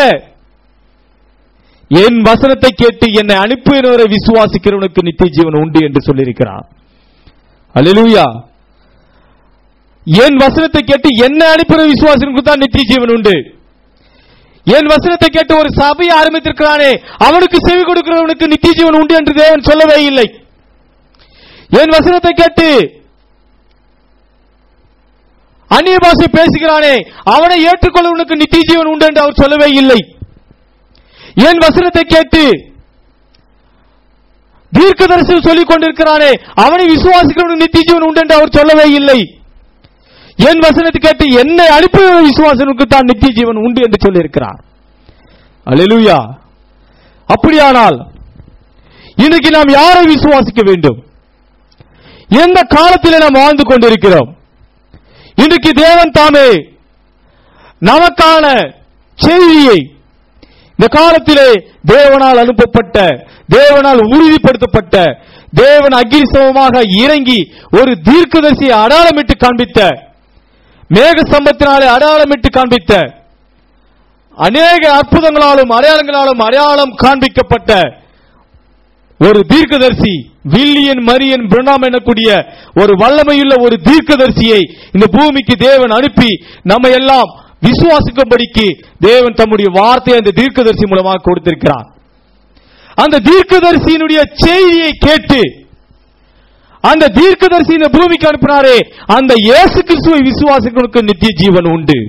என் வசனத்தை கேட்டு என்னை அனுப்பினவரை விசுவாசிக்கிறவனுக்கு நித்திய ஜீவன் உண்டு என்று சொல்லியிருக்கிறான். அலிலூயா என் வசனத்தை கேட்டு என்னை அனுப்பின விசுவாசனுக்கு தான் நித்திய ஜீவன் உண்டு. என் வசனத்தை கேட்டு ஒரு சபையை ஆரம்பித்திருக்கிறானே அவனுக்கு செவி கொடுக்கிறவனுக்கு நித்திய ஜீவன் உண்டு என்று தேவன் சொல்லவே இல்லை? என் வசனத்தை கேட்டு அந்நிய பாஷை பேசுகிறானே அவனை ஏற்றுக்கொள்வனுக்கு நித்திய ஜீவன் உண்டு என்று அவர் சொல்லவே இல்லை. என் வசனத்தை கேட்டு தீர்க்கதரிசனம் சொல்லிக் கொண்டிருக்கிறானே அவனை விசுவாசிக்கிறவனுக்கு நித்திய ஜீவன் உண்டு என்று அவர் சொல்லவே இல்லை. என் வசனத்தை கேட்டு என்னை அனுப்பிய விசுவாசனுக்கு தான் நித்திய ஜீவன் உண்டு என்று சொல்லியிருக்கிறார். அல்லேலூயா அப்படியானால் இன்றைக்கு நாம் யாரை விசுவாசிக்க வேண்டும்? எந்த காலத்திலே நாம் வாழ்ந்து கொண்டிருக்கிறோம்? இன்றைக்கு தேவன் தாமே நமக்கான செய்தியை இந்த காலத்திலே தேவனால் அனுப்பப்பட்ட தேவனால் உறுதிப்படுத்தப்பட்ட தேவன் அக்னிசமமாக இறங்கி ஒரு தீர்க்கதரிசியை அடையாளமிட்டு காண்பித்த மேக சம்பத்தினாலே அடையாளமிட்டு காண்பித்த அநேக அற்புதங்களாலும் அடையாளங்களாலும் அடையாளம் காண்பிக்கப்பட்ட ஒரு தீர்க்கதரிசி வில்லியன் மரியன் பிரணாம் எனக்கூடிய ஒரு வல்லமையுள்ள ஒரு தீர்க்கதரிசியை இந்த பூமிக்கு தேவன் அனுப்பி நம்ம எல்லாம் விசுவாசிக்கும்படிக்கு தேவன் தம்முடைய வார்த்தையை அந்த தீர்க்கதரிசி மூலமாக கொடுத்திருக்கிறார். அந்த தீர்க்கதரிசியினுடைய செய்தியை கேட்டு அந்த தீர்க்கதரிசி இந்த பூமிக்கு அனுப்பினாரே அந்த இயேசு கிறிஸ்துவை விசுவாசிகளுக்கு நித்திய ஜீவன் உண்டு.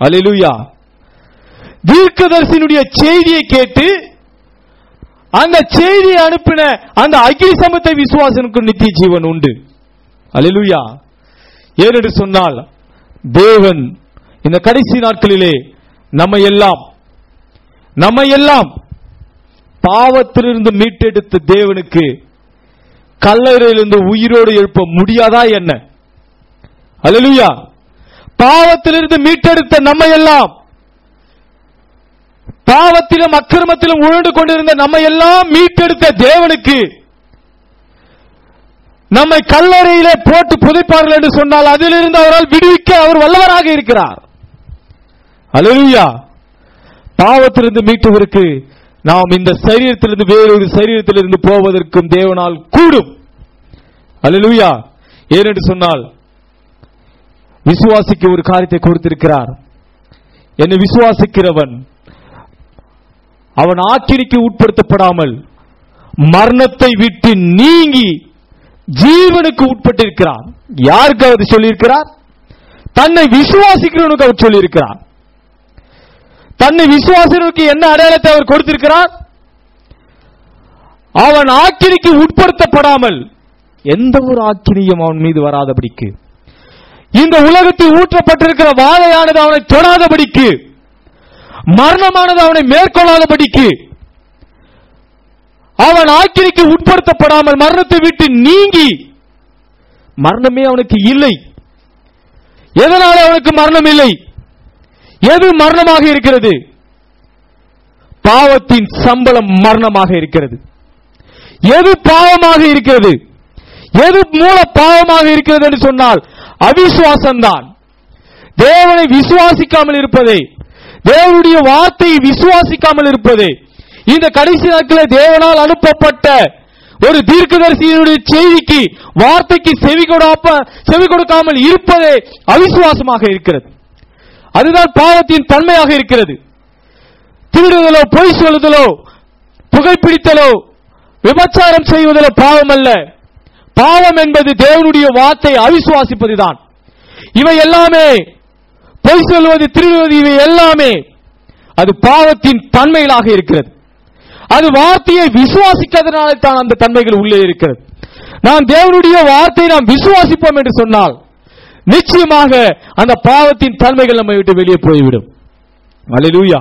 அலிலுயா தீர்க்கதரிசியினுடைய செய்தியை கேட்டு அந்த செய்தியை அனுப்பின அந்த அகில சமத்தை விசுவாசனுக்கு நித்திய ஜீவன் உண்டு. அலிலுயா ஏனென்று சொன்னால் தேவன் இந்த கடைசி நாட்களிலே நம்ம எல்லாம் நம்ம எல்லாம் பாவத்திலிருந்து மீட்டெடுத்த தேவனுக்கு கல்லறையிலிருந்து உயிரோடு எழுப்ப முடியாதா என்ன? அலலுயா பாவத்திலிருந்து மீட்டெடுத்த நம்ம எல்லாம் பாவத்திலும் அக்கிரமத்திலும் உழண்டு கொண்டிருந்த நம்மை எல்லாம் மீட்டெடுத்த தேவனுக்கு நம்மை கல்லறையிலே போட்டு புதைப்பார்கள் என்று சொன்னால் அதிலிருந்து அவரால் விடுவிக்க அவர் வல்லவராக இருக்கிறார். அலுவயா பாவத்திலிருந்து மீட்டவருக்கு நாம் இந்த சரீரத்திலிருந்து வேறொரு சரீரத்திலிருந்து போவதற்கும் தேவனால் கூடும். அலுவயா ஏனென்று சொன்னால் விசுவாசிக்கு ஒரு காரியத்தை கொடுத்திருக்கிறார். என்னை விசுவாசிக்கிறவன் அவன் ஆக்கிரிக்கு உட்படுத்தப்படாமல் மரணத்தை விட்டு நீங்கி ஜீவனுக்கு உட்பட்டிருக்கிறான். யாருக்கு அவர் சொல்லியிருக்கிறார்? தன்னை விசுவாசிக்கிறவனுக்கு அவர் சொல்லியிருக்கிறார். தன்னை விசுவாசிக்கிறவனுக்கு என்ன அடையாளத்தை அவர் கொடுத்திருக்கிறார்? அவன் ஆக்கிரிக்கு உட்படுத்தப்படாமல் எந்த ஒரு ஆக்கிரியும் அவன் மீது வராதபடிக்கு இந்த உலகத்தில் ஊற்றப்பட்டிருக்கிற வாழையானது அவனை தொடாதபடிக்கு மரணமானது அவனை மேற்கொள்ளாதபடிக்கு அவன் ஆக்கிரிக்கு உட்படுத்தப்படாமல் மரணத்தை விட்டு நீங்கி மரணமே அவனுக்கு இல்லை. எதனால அவனுக்கு மரணம் இல்லை? எது மரணமாக இருக்கிறது? பாவத்தின் சம்பளம் மரணமாக இருக்கிறது. எது பாவமாக இருக்கிறது? எது மூல பாவமாக இருக்கிறது என்று சொன்னால் அவிசுவாசம்தான். தேவனை விசுவாசிக்காமல் இருப்பதே தேவனுடைய வார்த்தையை விசுவாசிக்காமல் இருப்பதே. இந்த கடைசி நாட்களில் தேவனால் அனுப்பப்பட்ட ஒரு தீர்க்கதரிசியினுடைய செய்திக்கு வார்த்தைக்கு செவி கொடாப்ப செவி கொடுக்காமல் இருப்பதே அவிசுவாசமாக இருக்கிறது. அதுதான் பாவத்தின் தன்மையாக இருக்கிறது. திருடுதலோ பொய் சொல்லுதலோ புகைப்பிடித்தலோ விபச்சாரம் செய்வதிலோ பாவம் அல்ல பாவம் என்பது தேவனுடைய வார்த்தை அவிசுவாசிப்பதுதான். இவை எல்லாமே பொய் சொல்வது திருடுவது இவை எல்லாமே அது பாவத்தின் தன்மைகளாக இருக்கிறது. அது வார்த்தையை விசுவாசிக்காதனாலே தான் அந்த தன்மைகள் உள்ளே இருக்கிறது. நாம் தேவனுடைய வார்த்தையை நாம் விசுவாசிப்போம் என்று சொன்னால் நிச்சயமாக அந்த பாவத்தின் தன்மைகள் நம்மை விட்டு வெளியே போய்விடும். அலிலூயா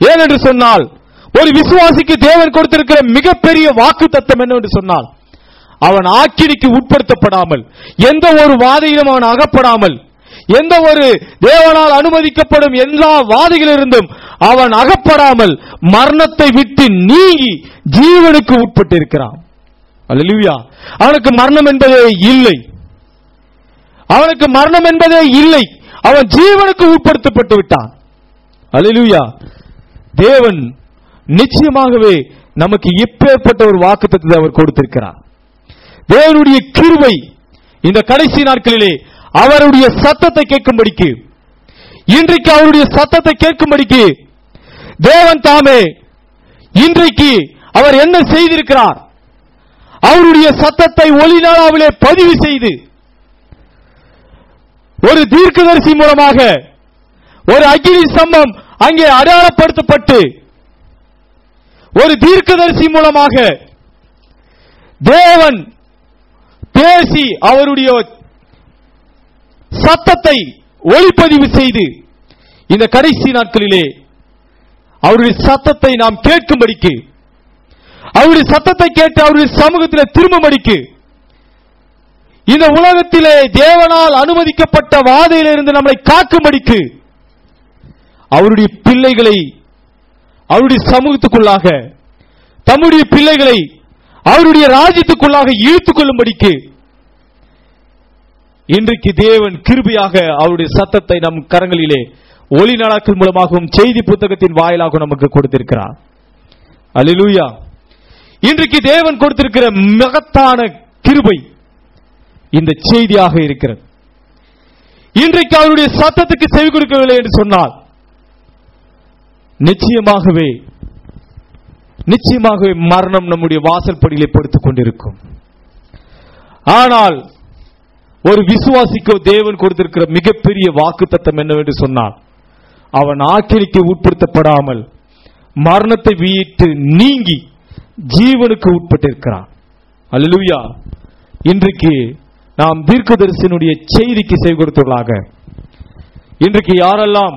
ஏனென்று சொன்னால் ஒரு விசுவாசிக்கு தேவன் கொடுத்திருக்கிற மிகப்பெரிய வாக்கு தத்தம் என்னவென்று சொன்னால் அவன் ஆக்கிரிக்கு உட்படுத்தப்படாமல் எந்த ஒரு வாதையிலும் அவன் அகப்படாமல் எந்த ஒரு தேவனால் அனுமதிக்கப்படும் எல்லா வாதிகளிலிருந்தும் அவன் அகப்படாமல் மரணத்தை விட்டு நீங்கி ஜீவனுக்கு உட்பட்டிருக்கிறான். அல்லேலூயா. அவனுக்கு மரணம் என்பதே இல்லை. அவனுக்கு மரணம் என்பதே இல்லை. அவன் ஜீவனுக்கு உட்படுத்தப்பட்டு விட்டான். அல்லேலூயா. தேவன் நிச்சயமாகவே நமக்கு இப்பேற்பட்ட ஒரு வாக்கு அவர் கொடுத்திருக்கிறார். தேவனுடைய கிருவை இந்த கடைசி நாட்களிலே அவருடைய சத்தத்தை கேட்கும்படிக்கு இன்றைக்கு அவருடைய சத்தத்தை கேட்கும்படிக்கு தேவன் தாமே இன்றைக்கு அவர் என்ன செய்திருக்கிறார்? அவருடைய சத்தத்தை ஒளிநாளாவிலே பதிவு செய்து ஒரு தீர்க்கதரிசி மூலமாக ஒரு அக்னி சம்பம் அங்கே அடையாளப்படுத்தப்பட்டு ஒரு தீர்க்கதரிசி மூலமாக தேவன் பேசி அவருடைய சத்தத்தை ஒளிப்பதிவு செய்து இந்த கடைசி நாட்களிலே அவருடைய சத்தத்தை நாம் கேட்கும்படிக்கு அவருடைய சத்தத்தை கேட்டு அவருடைய சமூகத்தில் திரும்பும்படிக்கு இந்த உலகத்திலே தேவனால் அனுமதிக்கப்பட்ட வாதையிலிருந்து நம்மளை காக்கும்படிக்கு அவருடைய பிள்ளைகளை அவருடைய சமூகத்துக்குள்ளாக தம்முடைய பிள்ளைகளை அவருடைய ராஜ்யத்துக்குள்ளாக இழுத்துக் கொள்ளும்படிக்கு இன்றைக்கு தேவன் கிருபையாக அவருடைய சத்தத்தை நம் கரங்களிலே ஒளி நாளாக்கள் மூலமாகவும் செய்தி புத்தகத்தின் வாயிலாகவும் நமக்கு கொடுத்திருக்கிறார். அலிலூயா இன்றைக்கு தேவன் கொடுத்திருக்கிற மகத்தான கிருபை இந்த செய்தியாக இருக்கிறது. இன்றைக்கு அவருடைய சத்தத்துக்கு செவி கொடுக்கவில்லை என்று சொன்னால் நிச்சயமாகவே நிச்சயமாகவே மரணம் நம்முடைய வாசற்படியிலே படுத்துக் கொண்டிருக்கும். ஆனால் ஒரு விசுவாசிக்கு தேவன் கொடுத்திருக்கிற மிகப்பெரிய வாக்குத்தத்தம் என்னவென்று சொன்னால் அவன் ஆக்கிரிக்கு உட்படுத்தப்படாமல் மரணத்தை வீட்டு நீங்கி ஜீவனுக்கு உட்பட்டிருக்கிறான். அல்லேலூயா. இன்றைக்கு நாம் தீர்க்கதரிசனுடைய செய்திக்கு செவி கொடுத்துள்ளாக இன்றைக்கு யாரெல்லாம்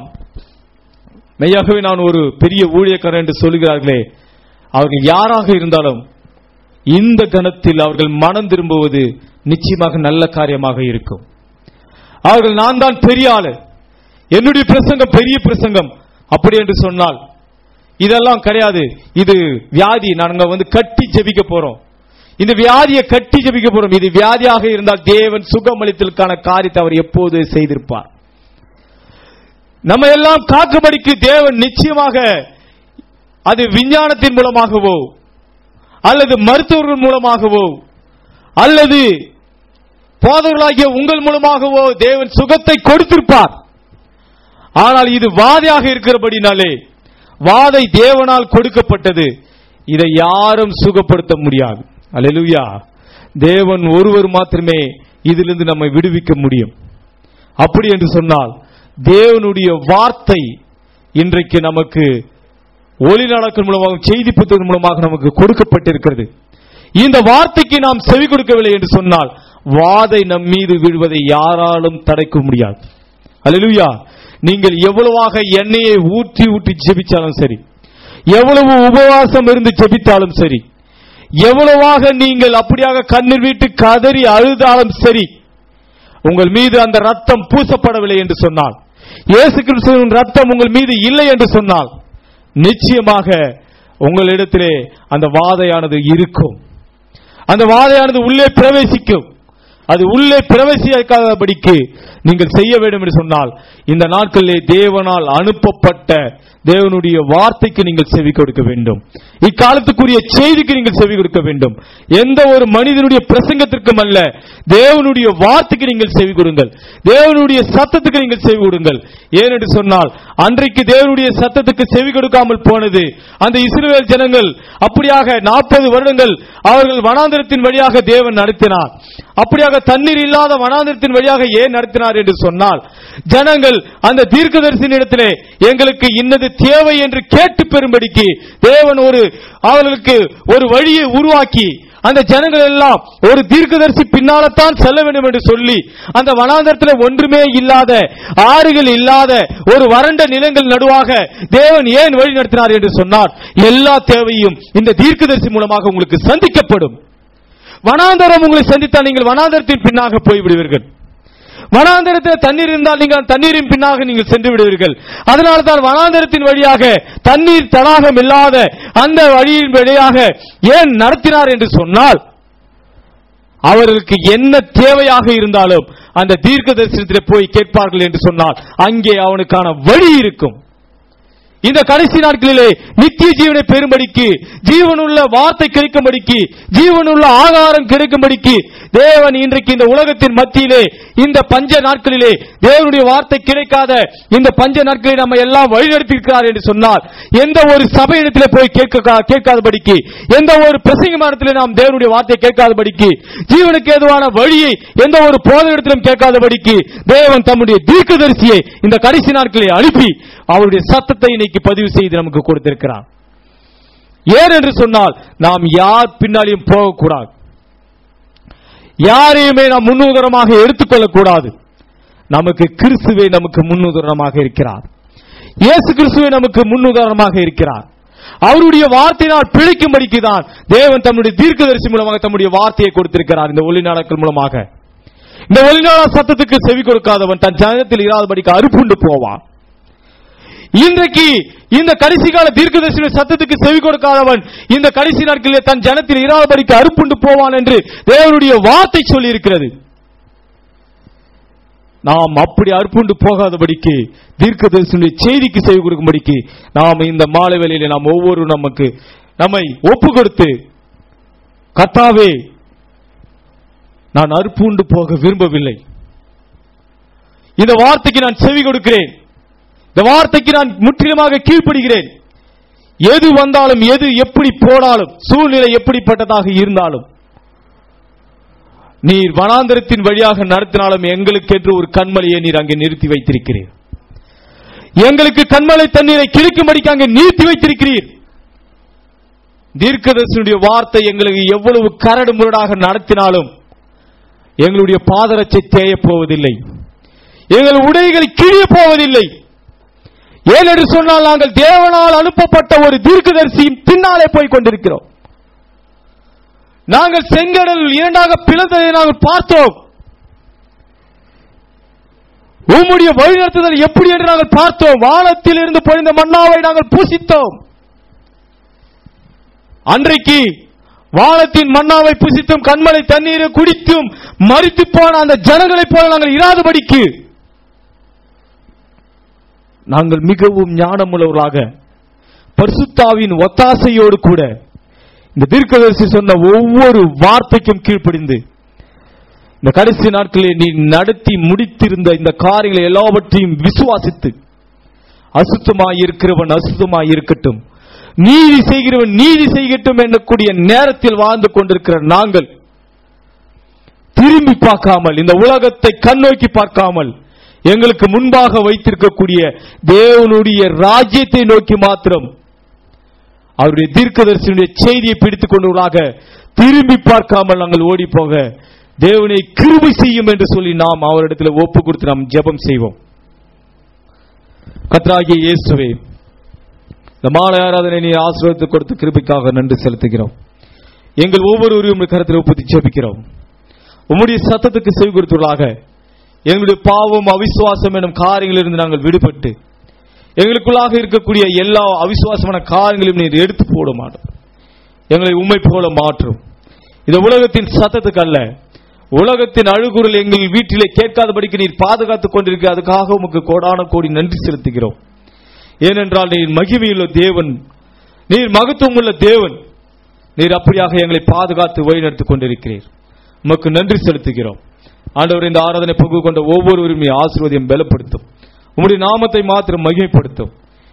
மெய்யாகவே நான் ஒரு பெரிய ஊழியக்காரன் என்று சொல்கிறார்களே அவர்கள் யாராக இருந்தாலும் இந்த கணத்தில் அவர்கள் மனம் திரும்புவது நிச்சயமாக நல்ல காரியமாக இருக்கும். அவர்கள் நான் தான் பெரிய ஆளு. என்னுடைய பிரசங்கம் பெரிய பிரசங்கம். அப்படி என்று சொன்னால் இதெல்லாம் கிடையாது. இது வியாதி. நாங்க வந்து கட்டி ஜெபிக்க போறோம். இந்த வியாதியை கட்டி ஜெபிக்க போறோம். இது வியாதியாக இருந்தால் தேவன் சுகமளித்தலுக்கான காரியத்தை அவர் எப்போது செய்திருப்பார். நம்ம எல்லாம் காக்கும்படிக்கு தேவன் நிச்சயமாக அது விஞ்ஞானத்தின் மூலமாகவோ அல்லது மருத்துவர்கள் மூலமாகவோ அல்லது போதவர்களாகிய உங்கள் மூலமாகவோ தேவன் சுகத்தை கொடுத்திருப்பார். ஆனால் இது வாதையாக இருக்கிறபடினாலே வாதை தேவனால் கொடுக்கப்பட்டது. இதை யாரும் சுகப்படுத்த முடியாது. அல்லேலூயா. தேவன் ஒருவர் மாத்திரமே இதிலிருந்து நம்மை விடுவிக்க முடியும். அப்படி என்று சொன்னால் தேவனுடைய வார்த்தை இன்றைக்கு நமக்கு ஒளி நாடகம் மூலமாக செய்தி புத்தகம் மூலமாக நமக்கு கொடுக்கப்பட்டிருக்கிறது. இந்த வார்த்தைக்கு நாம் செவி கொடுக்கவில்லை என்று சொன்னால் வாதை நம் மீது விழுவதை யாராலும் தடைக்க முடியாது. அலலுயா நீங்கள் எவ்வளவாக எண்ணெயை ஊற்றி ஊற்றி ஜெபிச்சாலும் சரி எவ்வளவு உபவாசம் இருந்து ஜெபித்தாலும் சரி எவ்வளவாக நீங்கள் அப்படியாக கண்ணீர் வீட்டு கதறி அழுதாலும் சரி உங்கள் மீது அந்த ரத்தம் பூசப்படவில்லை என்று சொன்னால் இயேசு கிறிஸ்துவின் ரத்தம் உங்கள் மீது இல்லை என்று சொன்னால் நிச்சயமாக உங்களிடத்திலே அந்த வாதையானது இருக்கும். அந்த வாதையானது உள்ளே பிரவேசிக்கும். அது உள்ளே பிரவேசிக்காதபடிக்கு நீங்கள் செய்ய வேண்டும் என்று சொன்னால் இந்த நாட்களிலே தேவனால் அனுப்பப்பட்ட தேவனுடைய வார்த்தைக்கு நீங்கள் செவி கொடுக்க வேண்டும். இக்காலத்துக்குரிய செய்திக்கு நீங்கள் செவி கொடுக்க வேண்டும். எந்த ஒரு மனிதனுடைய பிரசங்கத்திற்கும் அல்ல தேவனுடைய வார்த்தைக்கு நீங்கள் செவி கொடுங்கள். தேவனுடைய சத்தத்துக்கு நீங்கள் செவி கொடுங்கள். ஏனென்று சொன்னால் அன்றைக்கு தேவனுடைய சத்தத்துக்கு செவி கொடுக்காமல் போனது அந்த இஸ்ரேல் ஜனங்கள் அப்படியாக நாற்பது வருடங்கள் அவர்கள் வனாந்திரத்தின் வழியாக தேவன் நடத்தினார். அப்படியாக தண்ணீர் இல்லாத வனாந்திரத்தின் வழியாக ஏன் நடத்தினார் என்று சொன்னால் ஜனங்கள் அந்த தீர்க்கதரிசின் இடத்திலே எங்களுக்கு இன்னது தேவை என்று கேட்டு பெறும்படிக்கு தேவன் ஒரு அவர்களுக்கு ஒரு வழியை உருவாக்கி அந்த ஜனங்கள் எல்லாம் ஒரு தீர்க்கதரிசி பின்னால்தான் செல்ல வேண்டும் என்று சொல்லி அந்த வனாந்தரத்தில் ஒன்றுமே இல்லாத ஆறுகள் இல்லாத ஒரு வறண்ட நிலங்கள் நடுவாக தேவன் ஏன் வழி நடத்தினார் என்று சொன்னார் எல்லா தேவையும் இந்த தீர்க்கதரிசி மூலமாக உங்களுக்கு சந்திக்கப்படும். வனாந்தரம் உங்களை சந்தித்தால் நீங்கள் வனாந்தரத்தின் பின்னாக போய்விடுவீர்கள். வனாந்தரத்தில் தண்ணீர் இருந்தால் நீங்கள் தண்ணீரின் பின்னாக நீங்கள் சென்று விடுவீர்கள் அதனால தான் வனாந்தரத்தின் வழியாக தண்ணீர் தடாகம் இல்லாத அந்த வழியின் வழியாக ஏன் நடத்தினார் என்று சொன்னால் அவர்களுக்கு என்ன தேவையாக இருந்தாலும் அந்த தீர்க்க தரிசனத்தில் போய் கேட்பார்கள் என்று சொன்னால் அங்கே அவனுக்கான வழி இருக்கும். இந்த கடைசி நாட்களிலே நித்திய ஜீவனை பெறும்படிக்கு ஜீவனுள்ள வார்த்தை கிடைக்கும்படிக்கு ஜீவனுள்ள ஆகாரம் கிடைக்கும்படிக்கு தேவன் இன்றைக்கு இந்த உலகத்தின் மத்தியிலே இந்த பஞ்ச நாட்களிலே தேவனுடைய வார்த்தை கிடைக்காத இந்த பஞ்ச நாட்களை நம்ம எல்லாம் வழிநடத்திருக்கிறார் என்று சொன்னால் எந்த ஒரு சபையிடத்தில் போய் கேட்க கேட்காதபடிக்கு எந்த ஒரு பிரசங்கமானத்திலே நாம் தேவனுடைய வார்த்தையை கேட்காதபடிக்கு ஜீவனுக்கு ஏதுவான வழியை எந்த ஒரு போதகத்திலும் கேட்காதபடிக்கு தேவன் தம்முடைய தீர்க்கதரிசியை இந்த கடைசி நாட்களை அனுப்பி அவருடைய சத்தத்தை இன்னைக்கு பதிவு செய்து நமக்கு கொடுத்திருக்கிறார். ஏன் என்று சொன்னால் நாம் யார் பின்னாலையும் போகக்கூடாது. யாரையுமே நாம் முன்னுதாரணமாக எடுத்துக்கொள்ளக்கூடாது. நமக்கு கிறிஸ்துவே நமக்கு முன்னுதாரணமாக இருக்கிறார். இயேசு கிறிஸ்துவே நமக்கு முன்னுதாரணமாக இருக்கிறார். அவருடைய வார்த்தையினால் பிழைக்கும்படிக்கு தான் தேவன் தம்முடைய தீர்க்கதரிசி மூலமாக தம்முடைய வார்த்தையை கொடுத்திருக்கிறார் இந்த ஒளிநாடக்கள் மூலமாக. இந்த ஒளிநாட சத்தத்துக்கு செவி கொடுக்காதவன் தன் ஜனத்தில் இராதபடிக்கு அறுப்புண்டு போவான். இன்றைக்கு இந்த கடைசி கால தீர்க்கதரிசி சத்தத்துக்கு செவி கொடுக்காதவன் இந்த கடைசி நாட்களில் தன் ஜனத்தில் இராதபடிக்கு அறுப்புண்டு போவான் என்று தேவனுடைய வார்த்தை சொல்லி இருக்கிறது நாம் அப்படி அற்புண்டு போகாதபடிக்கு தீர்க்கதரிசனுடைய செய்திக்கு செவி கொடுக்கும்படிக்கு நாம் இந்த மாலை வேலையில நாம் ஒவ்வொரு நமக்கு நம்மை ஒப்பு கொடுத்து கத்தாவே நான் அற்புண்டு போக விரும்பவில்லை. இந்த வார்த்தைக்கு நான் செவி கொடுக்கிறேன். இந்த வார்த்தைக்கு நான் முற்றிலுமாக கீழ்ப்படுகிறேன். எது வந்தாலும் எது எப்படி போனாலும் சூழ்நிலை எப்படிப்பட்டதாக இருந்தாலும் நீர் வனாந்தரத்தின் வழியாக நடத்தினாலும் எங்களுக்கென்று ஒரு கண்மலையை நீர் அங்கே நிறுத்தி வைத்திருக்கிறீர். எங்களுக்கு கண்மலை தண்ணீரை கிழிக்கும்படிக்கு அங்கே நிறுத்தி வைத்திருக்கிறீர். தீர்க்கதர்சனுடைய வார்த்தை எங்களுக்கு எவ்வளவு கரடு முரடாக நடத்தினாலும் எங்களுடைய பாதரட்சை தேயப் போவதில்லை. எங்கள் உடைகள் கிழிய போவதில்லை. ஏனென்று சொன்னால் நாங்கள் தேவனால் அனுப்பப்பட்ட ஒரு தீர்க்கதரிசியின் பின்னாலே போய் கொண்டிருக்கிறோம். நாங்கள் செங்கடல் இரண்டாக பிளந்ததை நாங்கள் பார்த்தோம். உம்முடைய வழிநடத்துதல் எப்படி என்று நாங்கள் பார்த்தோம். வானத்தில் இருந்து பொழிந்த மன்னாவை நாங்கள் பூசித்தோம். அன்றைக்கு வானத்தின் மன்னாவை புசித்தும் கண்மலை தண்ணீரை குடித்தும் மறித்து போன அந்த ஜனங்களைப் போல நாங்கள் இராதபடிக்கு நாங்கள் மிகவும் ஞானமுள்ளவர்களாக பரிசுத்தாவின் ஒத்தாசையோடு கூட இந்த தீர்க்கதரிசி சொன்ன ஒவ்வொரு வார்த்தைக்கும் கீழ்ப்படிந்து இந்த கடைசி நாட்களில் நீ நடத்தி முடித்திருந்த இந்த காரியங்களை எல்லாவற்றையும் விசுவாசித்து அசுத்தமாய் இருக்கிறவன் அசுத்தமாய் இருக்கட்டும் நீதி செய்கிறவன் நீதி செய்யட்டும் என்னக்கூடிய நேரத்தில் வாழ்ந்து கொண்டிருக்கிற நாங்கள் திரும்பி பார்க்காமல் இந்த உலகத்தை கண்ணோக்கி பார்க்காமல் எங்களுக்கு முன்பாக வைத்திருக்கக்கூடிய தேவனுடைய ராஜ்யத்தை நோக்கி மாத்திரம் அவருடைய தீர்க்கதரிசனுடைய செய்தியை பிடித்துக் கொண்டவர்களாக திரும்பி பார்க்காமல் நாங்கள் ஓடி போக தேவனை கிருபி செய்யும் என்று சொல்லி நாம் அவரிடத்தில் ஒப்பு கொடுத்து நாம் ஜெபம் செய்வோம். கத்ராகிய இயேசுவே இந்த மாலை ஆராதனை நீ ஆசீர்வாதத்தை கொடுத்து கிருபிக்காக நன்றி செலுத்துகிறோம். எங்கள் ஒவ்வொருவரையும் கருத்தில் ஒப்புத்தி ஜெபிக்கிறோம் உம்முடைய சத்தத்துக்கு செவி கொடுத்துள்ளாக எங்களுடைய பாவம் அவிசுவாசம் எனும் காரியங்களிலிருந்து நாங்கள் விடுபட்டு எங்களுக்குள்ளாக இருக்கக்கூடிய எல்லா அவிசுவாசமான காரியங்களையும் நீர் எடுத்து போட மாட்டோம். எங்களை உண்மை போல மாற்றும். இந்த உலகத்தின் சத்தத்துக்கு அல்ல. உலகத்தின் அழுகுரல் எங்கள் வீட்டிலே கேட்காதபடிக்கு நீர் பாதுகாத்துக் கொண்டிருக்க அதுக்காக உமக்கு கோடான கோடி நன்றி செலுத்துகிறோம். ஏனென்றால் நீர் மகிமையுள்ள தேவன் நீர் மகத்துவம் உள்ள தேவன். நீர் அப்படியாக எங்களை பாதுகாத்து வழிநடத்திக் கொண்டிருக்கிறீர். உமக்கு நன்றி செலுத்துகிறோம். ஆண்டவர் இந்த ஆராதனை பங்கு கொண்ட ஒவ்வொருவருமே நீ ஆசீர்வதியம் பலப்படுத்தும். உங்களுடைய நாமத்தை மாத்திரம் மகிமைப்படுத்தும்.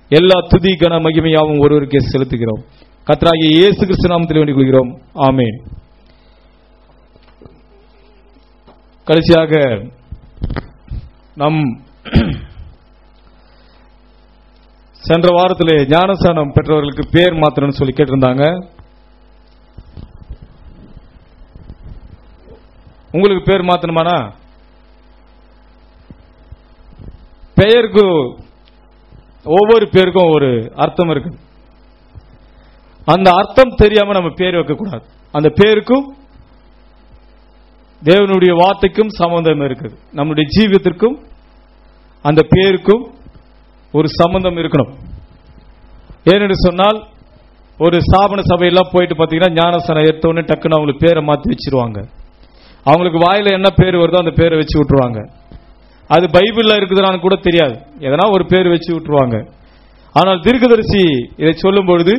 எல்லா துதி கன மகிமையாவும் ஒருவருக்கே செலுத்துகிறோம். கத்ராகிய இயேசு கிறிஸ்து நாமத்தில் வேண்டிக் கொள்கிறோம். ஆமேன். கடைசியாக நம் [clears throat] சென்ற வாரத்தில் ஞானஸ்தானம் பெற்றவர்களுக்கு பேர் மாத்திரம்னு சொல்லி கேட்டிருந்தாங்க. உங்களுக்கு பேர் மாத்தணுமானா பெயருக்கு ஒவ்வொரு பேருக்கும் ஒரு அர்த்தம் இருக்கு. அந்த அர்த்தம் தெரியாம நம்ம பேர் வைக்கக்கூடாது. அந்த பேருக்கும் தேவனுடைய வார்த்தைக்கும் சம்பந்தம் இருக்குது. நம்முடைய ஜீவியத்திற்கும் அந்த பேருக்கும் ஒரு சம்பந்தம் இருக்கணும். ஏனென்று சொன்னால் ஒரு ஸ்தாபன சபையெல்லாம் போயிட்டு பார்த்தீங்கன்னா ஞானசனம் எடுத்தோடனே டக்குன்னு அவங்களுக்கு பேரை மாற்றி வச்சிருவாங்க. அவங்களுக்கு வாயில என்ன பேர் வருதோ அந்த பேரை வச்சு விட்டுருவாங்க. அது பைபிள்ல இருக்குதுன்னு கூட தெரியாது. எதனா ஒரு பேர் வச்சு விட்டுருவாங்க. ஆனால் தீர்க்கதரிசி இதை சொல்லும் பொழுது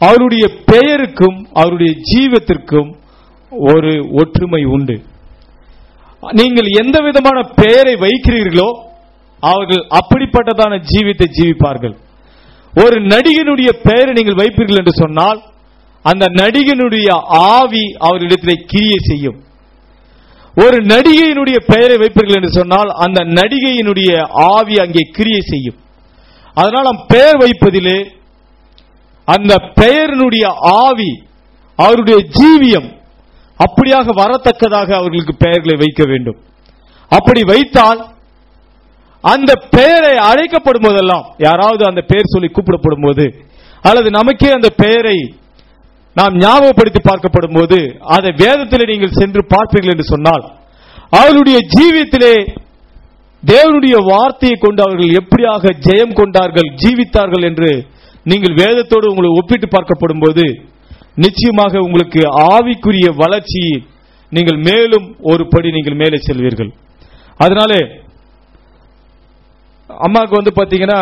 அவருடைய பெயருக்கும் அவருடைய ஜீவத்திற்கும் ஒரு ஒற்றுமை உண்டு. நீங்கள் எந்த விதமான பெயரை வைக்கிறீர்களோ அவர்கள் அப்படிப்பட்டதான ஜீவித்தை ஜீவிப்பார்கள். ஒரு நடிகனுடைய பெயரை நீங்கள் வைப்பீர்கள் என்று சொன்னால் அந்த நடிகனுடைய ஆவி அவரிடத்திலே கிரியை செய்யும். ஒரு நடிகையினுடைய பெயரை வைப்பீர்கள் என்று சொன்னால் அந்த நடிகையினுடைய ஆவி அங்கே கிரியை செய்யும். அதனால் நாம் பெயர் வைப்பதிலே அந்த பெயரினுடைய ஆவி அவருடைய ஜீவியம் அப்படியாக வரத்தக்கதாக அவர்களுக்கு பெயர்களை வைக்க வேண்டும். அப்படி வைத்தால் அந்த பெயரை அழைக்கப்படும் போதெல்லாம் யாராவது அந்த பெயர் சொல்லி கூப்பிடப்படும் போது அல்லது நமக்கே அந்த பெயரை நாம் ஞாபகப்படுத்தி பார்க்கப்படும் போது அதை வேதத்திலே நீங்கள் சென்று பார்ப்பீர்கள் என்று சொன்னால் அவருடைய ஜீவியத்திலே தேவனுடைய வார்த்தையை கொண்டு அவர்கள் எப்படியாக ஜெயம் கொண்டார்கள் ஜீவித்தார்கள் என்று நீங்கள் வேதத்தோடு உங்களை ஒப்பிட்டு பார்க்கப்படும் போது நிச்சயமாக உங்களுக்கு ஆவிக்குரிய வளர்ச்சி நீங்கள் மேலும் ஒரு படி நீங்கள் மேலே செல்வீர்கள். அதனாலே அம்மாவுக்கு வந்து பாத்தீங்கன்னா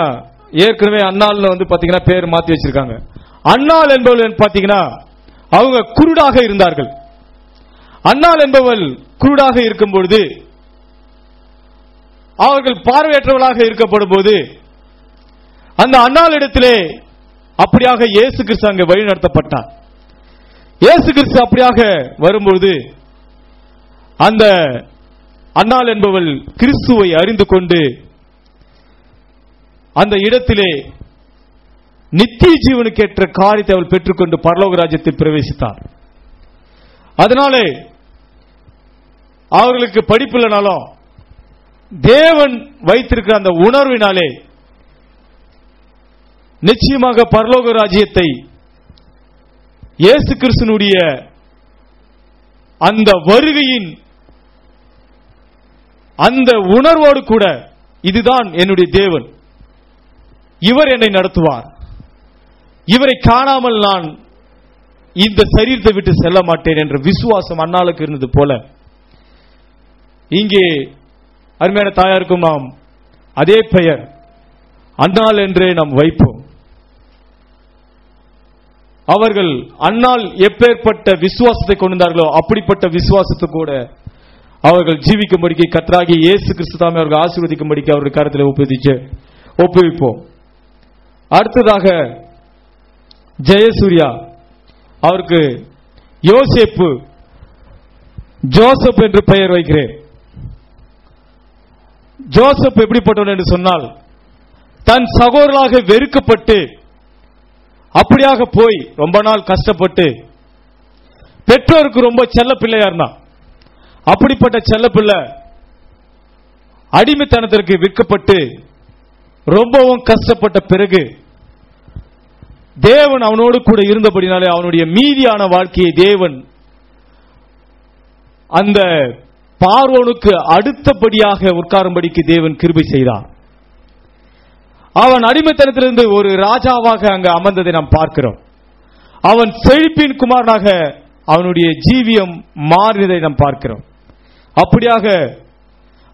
ஏற்கனவே அண்ணாளில் வந்து பாத்தீங்கன்னா பேர் மாத்தி வச்சிருக்காங்க. அண்ணாள் என்பவள் பார்த்தீங்கன்னா அவங்க குருடாக இருந்தார்கள். அண்ணாள் என்பவள் குருடாக இருக்கும் பொழுது அவர்கள் பார்வையற்றவர்களாக இருக்கப்படும் போது அந்த அண்ணாளிடத்திலே அப்படியாக இயேசு கிறிஸ்து அங்கே வழிநடத்தப்பட்டார் இயேசு கிறிஸ்து அப்படியாக வரும்பொழுது அந்த அண்ணாள் என்பவள் கிறிஸ்துவை அறிந்து கொண்டு அந்த இடத்திலே நித்திய ஜீவனுக்கேற்ற காரியத்தை அவள் பெற்றுக்கொண்டு பரலோக ராஜ்யத்தில் பிரவேசித்தார். அதனாலே அவர்களுக்கு படிப்பு இல்லைனாலும் தேவன் வைத்திருக்கிற அந்த உணர்வினாலே நிச்சயமாக பரலோக ராஜ்யத்தை இயேசு கிறிஸ்தனுடைய அந்த வருகையின் அந்த உணர்வோடு கூட இதுதான் என்னுடைய தேவன். இவர் என்னை நடத்துவார். இவரை காணாமல் நான் இந்த சரீரத்தை விட்டு செல்ல மாட்டேன் என்ற விசுவாசம் அண்ணாளுக்கு இருந்தது போல. இங்கே அருமையான தாயாருக்கும் நாம் அதே பெயர் அன்னாள் என்றே நாம் வைப்போம். அவர்கள் அன்னால் எப்பேற்பட்ட விசுவாசத்தை கொண்டிருந்தார்களோ அப்படிப்பட்ட விசுவாசத்தை கூட அவர்கள் ஜீவிக்கும்படிக்கு கத்தராகி இயேசு கிறிஸ்து தாமே அவர்கள் ஆசீர்வதிக்கும்படிக்கு அவருடைய கருத்தில் ஒப்புவிச்சு ஒப்புவிப்போம். அடுத்ததாக ஜெயசூர்யா அவருக்கு யோசேப்பு ஜோசப் என்று பெயர் வைக்கிறேன். ஜோசப் எப்படிப்பட்டவன் என்று சொன்னால் தன் சகோதரராக வெறுக்கப்பட்டு அப்படியாக போய் ரொம்ப நாள் கஷ்டப்பட்டு பெற்றோருக்கு ரொம்ப செல்ல பிள்ளையா இருந்தான். அப்படிப்பட்ட செல்ல பிள்ளை அடிமைத்தனத்திற்கு விற்கப்பட்டு ரொம்பவும் கஷ்டப்பட்ட பிறகு தேவன் அவனோடு கூட இருந்தபடினாலே அவனுடைய மீதியான வாழ்க்கையை தேவன் அந்த பார்வோனுக்கு அடுத்தபடியாக உட்காரும்படிக்கு தேவன் கிருபை செய்தார். அவன் அடிமைத்தனத்திலிருந்து ஒரு ராஜாவாக அங்கு அமர்ந்ததை நாம் பார்க்கிறோம். அவன் செழிப்பின் குமாரனாக அவனுடைய ஜீவியம் மாறினதை நாம் பார்க்கிறோம். அப்படியாக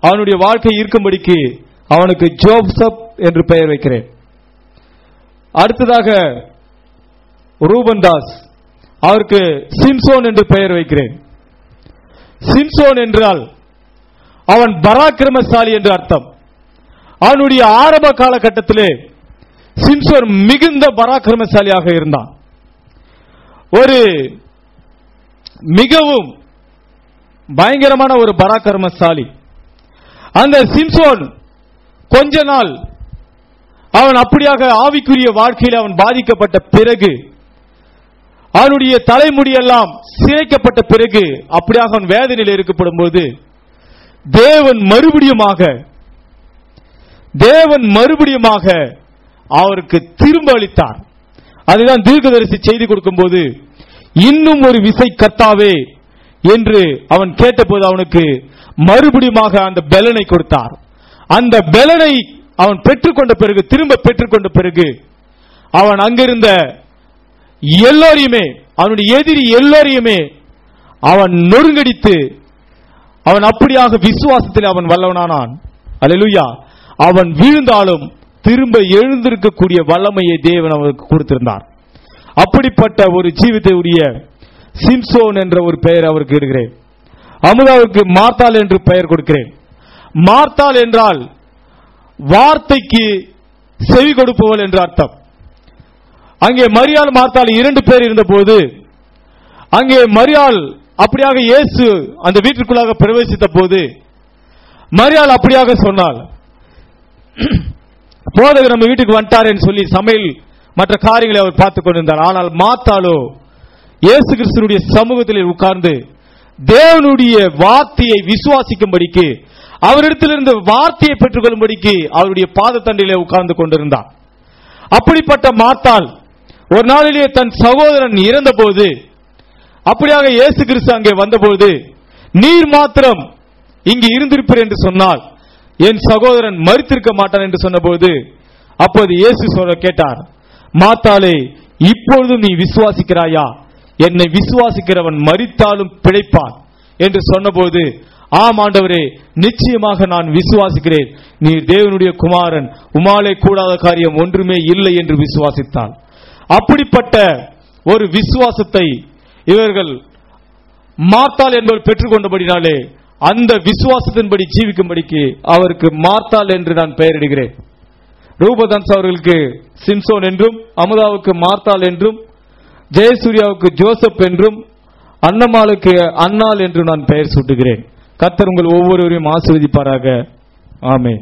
அவனுடைய வாழ்க்கை இருக்கும்படிக்கு அவனுக்கு ஜோப்சப் என்று பெயர் வைக்கிறேன். அடுத்ததாக ரூபன் தாஸ் அவருக்கு சிம்சோன் என்று பெயர் வைக்கிறேன். சிம்சோன் என்றால் அவன் பராக்கிரமசாலி என்று அர்த்தம். அவனுடைய ஆரம்ப காலகட்டத்திலே சிம்சோன் மிகுந்த பராக்கிரமசாலியாக இருந்தான். ஒரு மிகவும் பயங்கரமான ஒரு பராக்கிரமசாலி அந்த சிம்சோன் கொஞ்ச நாள் அவன் அப்படியாக ஆவிக்குரிய வாழ்க்கையில் அவன் பாதிக்கப்பட்ட பிறகு அவனுடைய தலைமுடியெல்லாம் சிறைக்கப்பட்ட பிறகு அப்படியாக அவன் வேதனையில் இருக்கப்படும் போது தேவன் மறுபடியுமாக தேவன் மறுபடியுமாக அவருக்கு திரும்ப அளித்தார். அதுதான் தீர்க்கதரிசி செய்தி கொடுக்கும்போது இன்னும் ஒரு விசை கத்தாவே என்று அவன் கேட்டபோது அவனுக்கு மறுபடியுமாக அந்த பெலனை கொடுத்தார். அந்த பெலனை அவன் பெற்றுக்கொண்ட பிறகு திரும்ப பெற்றுக்கொண்ட பிறகு அவன் அங்கிருந்த எல்லோரையுமே அவனுடைய எதிரி எல்லோரையுமே அவன் நொறுங்கடித்து அவன் அப்படியாக விசுவாசத்தில் அவன் வல்லவனானான். அல்லேலூயா. அவன் வீழ்ந்தாலும் திரும்ப எழுந்திருக்கக்கூடிய வல்லமையை தேவன் அவனுக்கு கொடுத்திருந்தார். அப்படிப்பட்ட ஒரு ஜீவித்தை உடைய சிம்சோன் என்ற ஒரு பெயர் அவருக்கு இருக்கிறேன் அமுதாவுக்கு மார்த்தால் என்று பெயர் கொடுக்கிறேன். மார்த்தாள் என்றால் வார்த்தைக்கு செவி கொடுப்பவள் என்று அர்த்தம். அங்கே மரியாள் மார்த்தால் இரண்டு பேர் இருந்தபோது அங்கே மரியாள் அப்படியாக இயேசு அந்த வீட்டிற்குள்ளாக பிரவேசித்த போது மரியாள் அப்படியாக சொன்னாள் போதகர் நம்ம வீட்டுக்கு வந்துட்டாருன்னு சொல்லி சமையல் மற்ற காரியங்களை அவர் பார்த்துக் கொண்டிருந்தார். ஆனால் மாத்தாளோ இயேசு கிறிஸ்துனுடைய சமூகத்தில் உட்கார்ந்து தேவனுடைய வார்த்தையை விசுவாசிக்கும்படிக்கு அவரிடத்திலிருந்து வார்த்தையை பெற்றுக்கொள்ளும்படிக்கு அவருடைய பாதத்தண்டிலே உட்கார்ந்து கொண்டிருந்தார் அப்படிப்பட்ட மாத்தாள் ஒரு நாளிலே தன் சகோதரன் இறந்தபோது அப்படியாக இயேசு கிறிஸ்து அங்கே வந்தபோது நீர் மாத்திரம் இங்கு இருந்திருப்பீர் என்று சொன்னால் என் சகோதரன் மறித்திருக்க மாட்டான் என்று சொன்னபோது அப்போது இயேசு சொல்ல கேட்டார் மாத்தாளே இப்பொழுது நீ விசுவாசிக்கிறாயா? என்னை விசுவாசிக்கிறவன் மறித்தாலும் பிழைப்பான் என்று சொன்னபோது ஆம் ஆண்டவரே நிச்சயமாக நான் விசுவாசிக்கிறேன். நீர் தேவனுடைய குமாரன் உமாலே கூடாத காரியம் ஒன்றுமே இல்லை என்று விசுவாசித்தான் அப்படிப்பட்ட ஒரு விசுவாசத்தை இவர்கள் மார்த்தாள் என்பவர் பெற்றுக்கொண்டபடினாலே அந்த விசுவாசத்தின்படி ஜீவிக்கும்படிக்கு அவருக்கு மார்த்தாள் என்று நான் பெயரிடுகிறேன். ரூபதான்ஸ் அவர்களுக்கு சிம்சோன் என்றும் அமுதாவுக்கு மார்த்தால் என்றும் ஜெயசூர்யாவுக்கு ஜோசப் என்றும் அன்னம்மாளுக்கு அன்னாள் என்று நான் பெயர் சூட்டுகிறேன். கத்தர் உங்கள் ஒவ்வொருவரையும் ஆசிர்வதிப்பாராக. ஆமே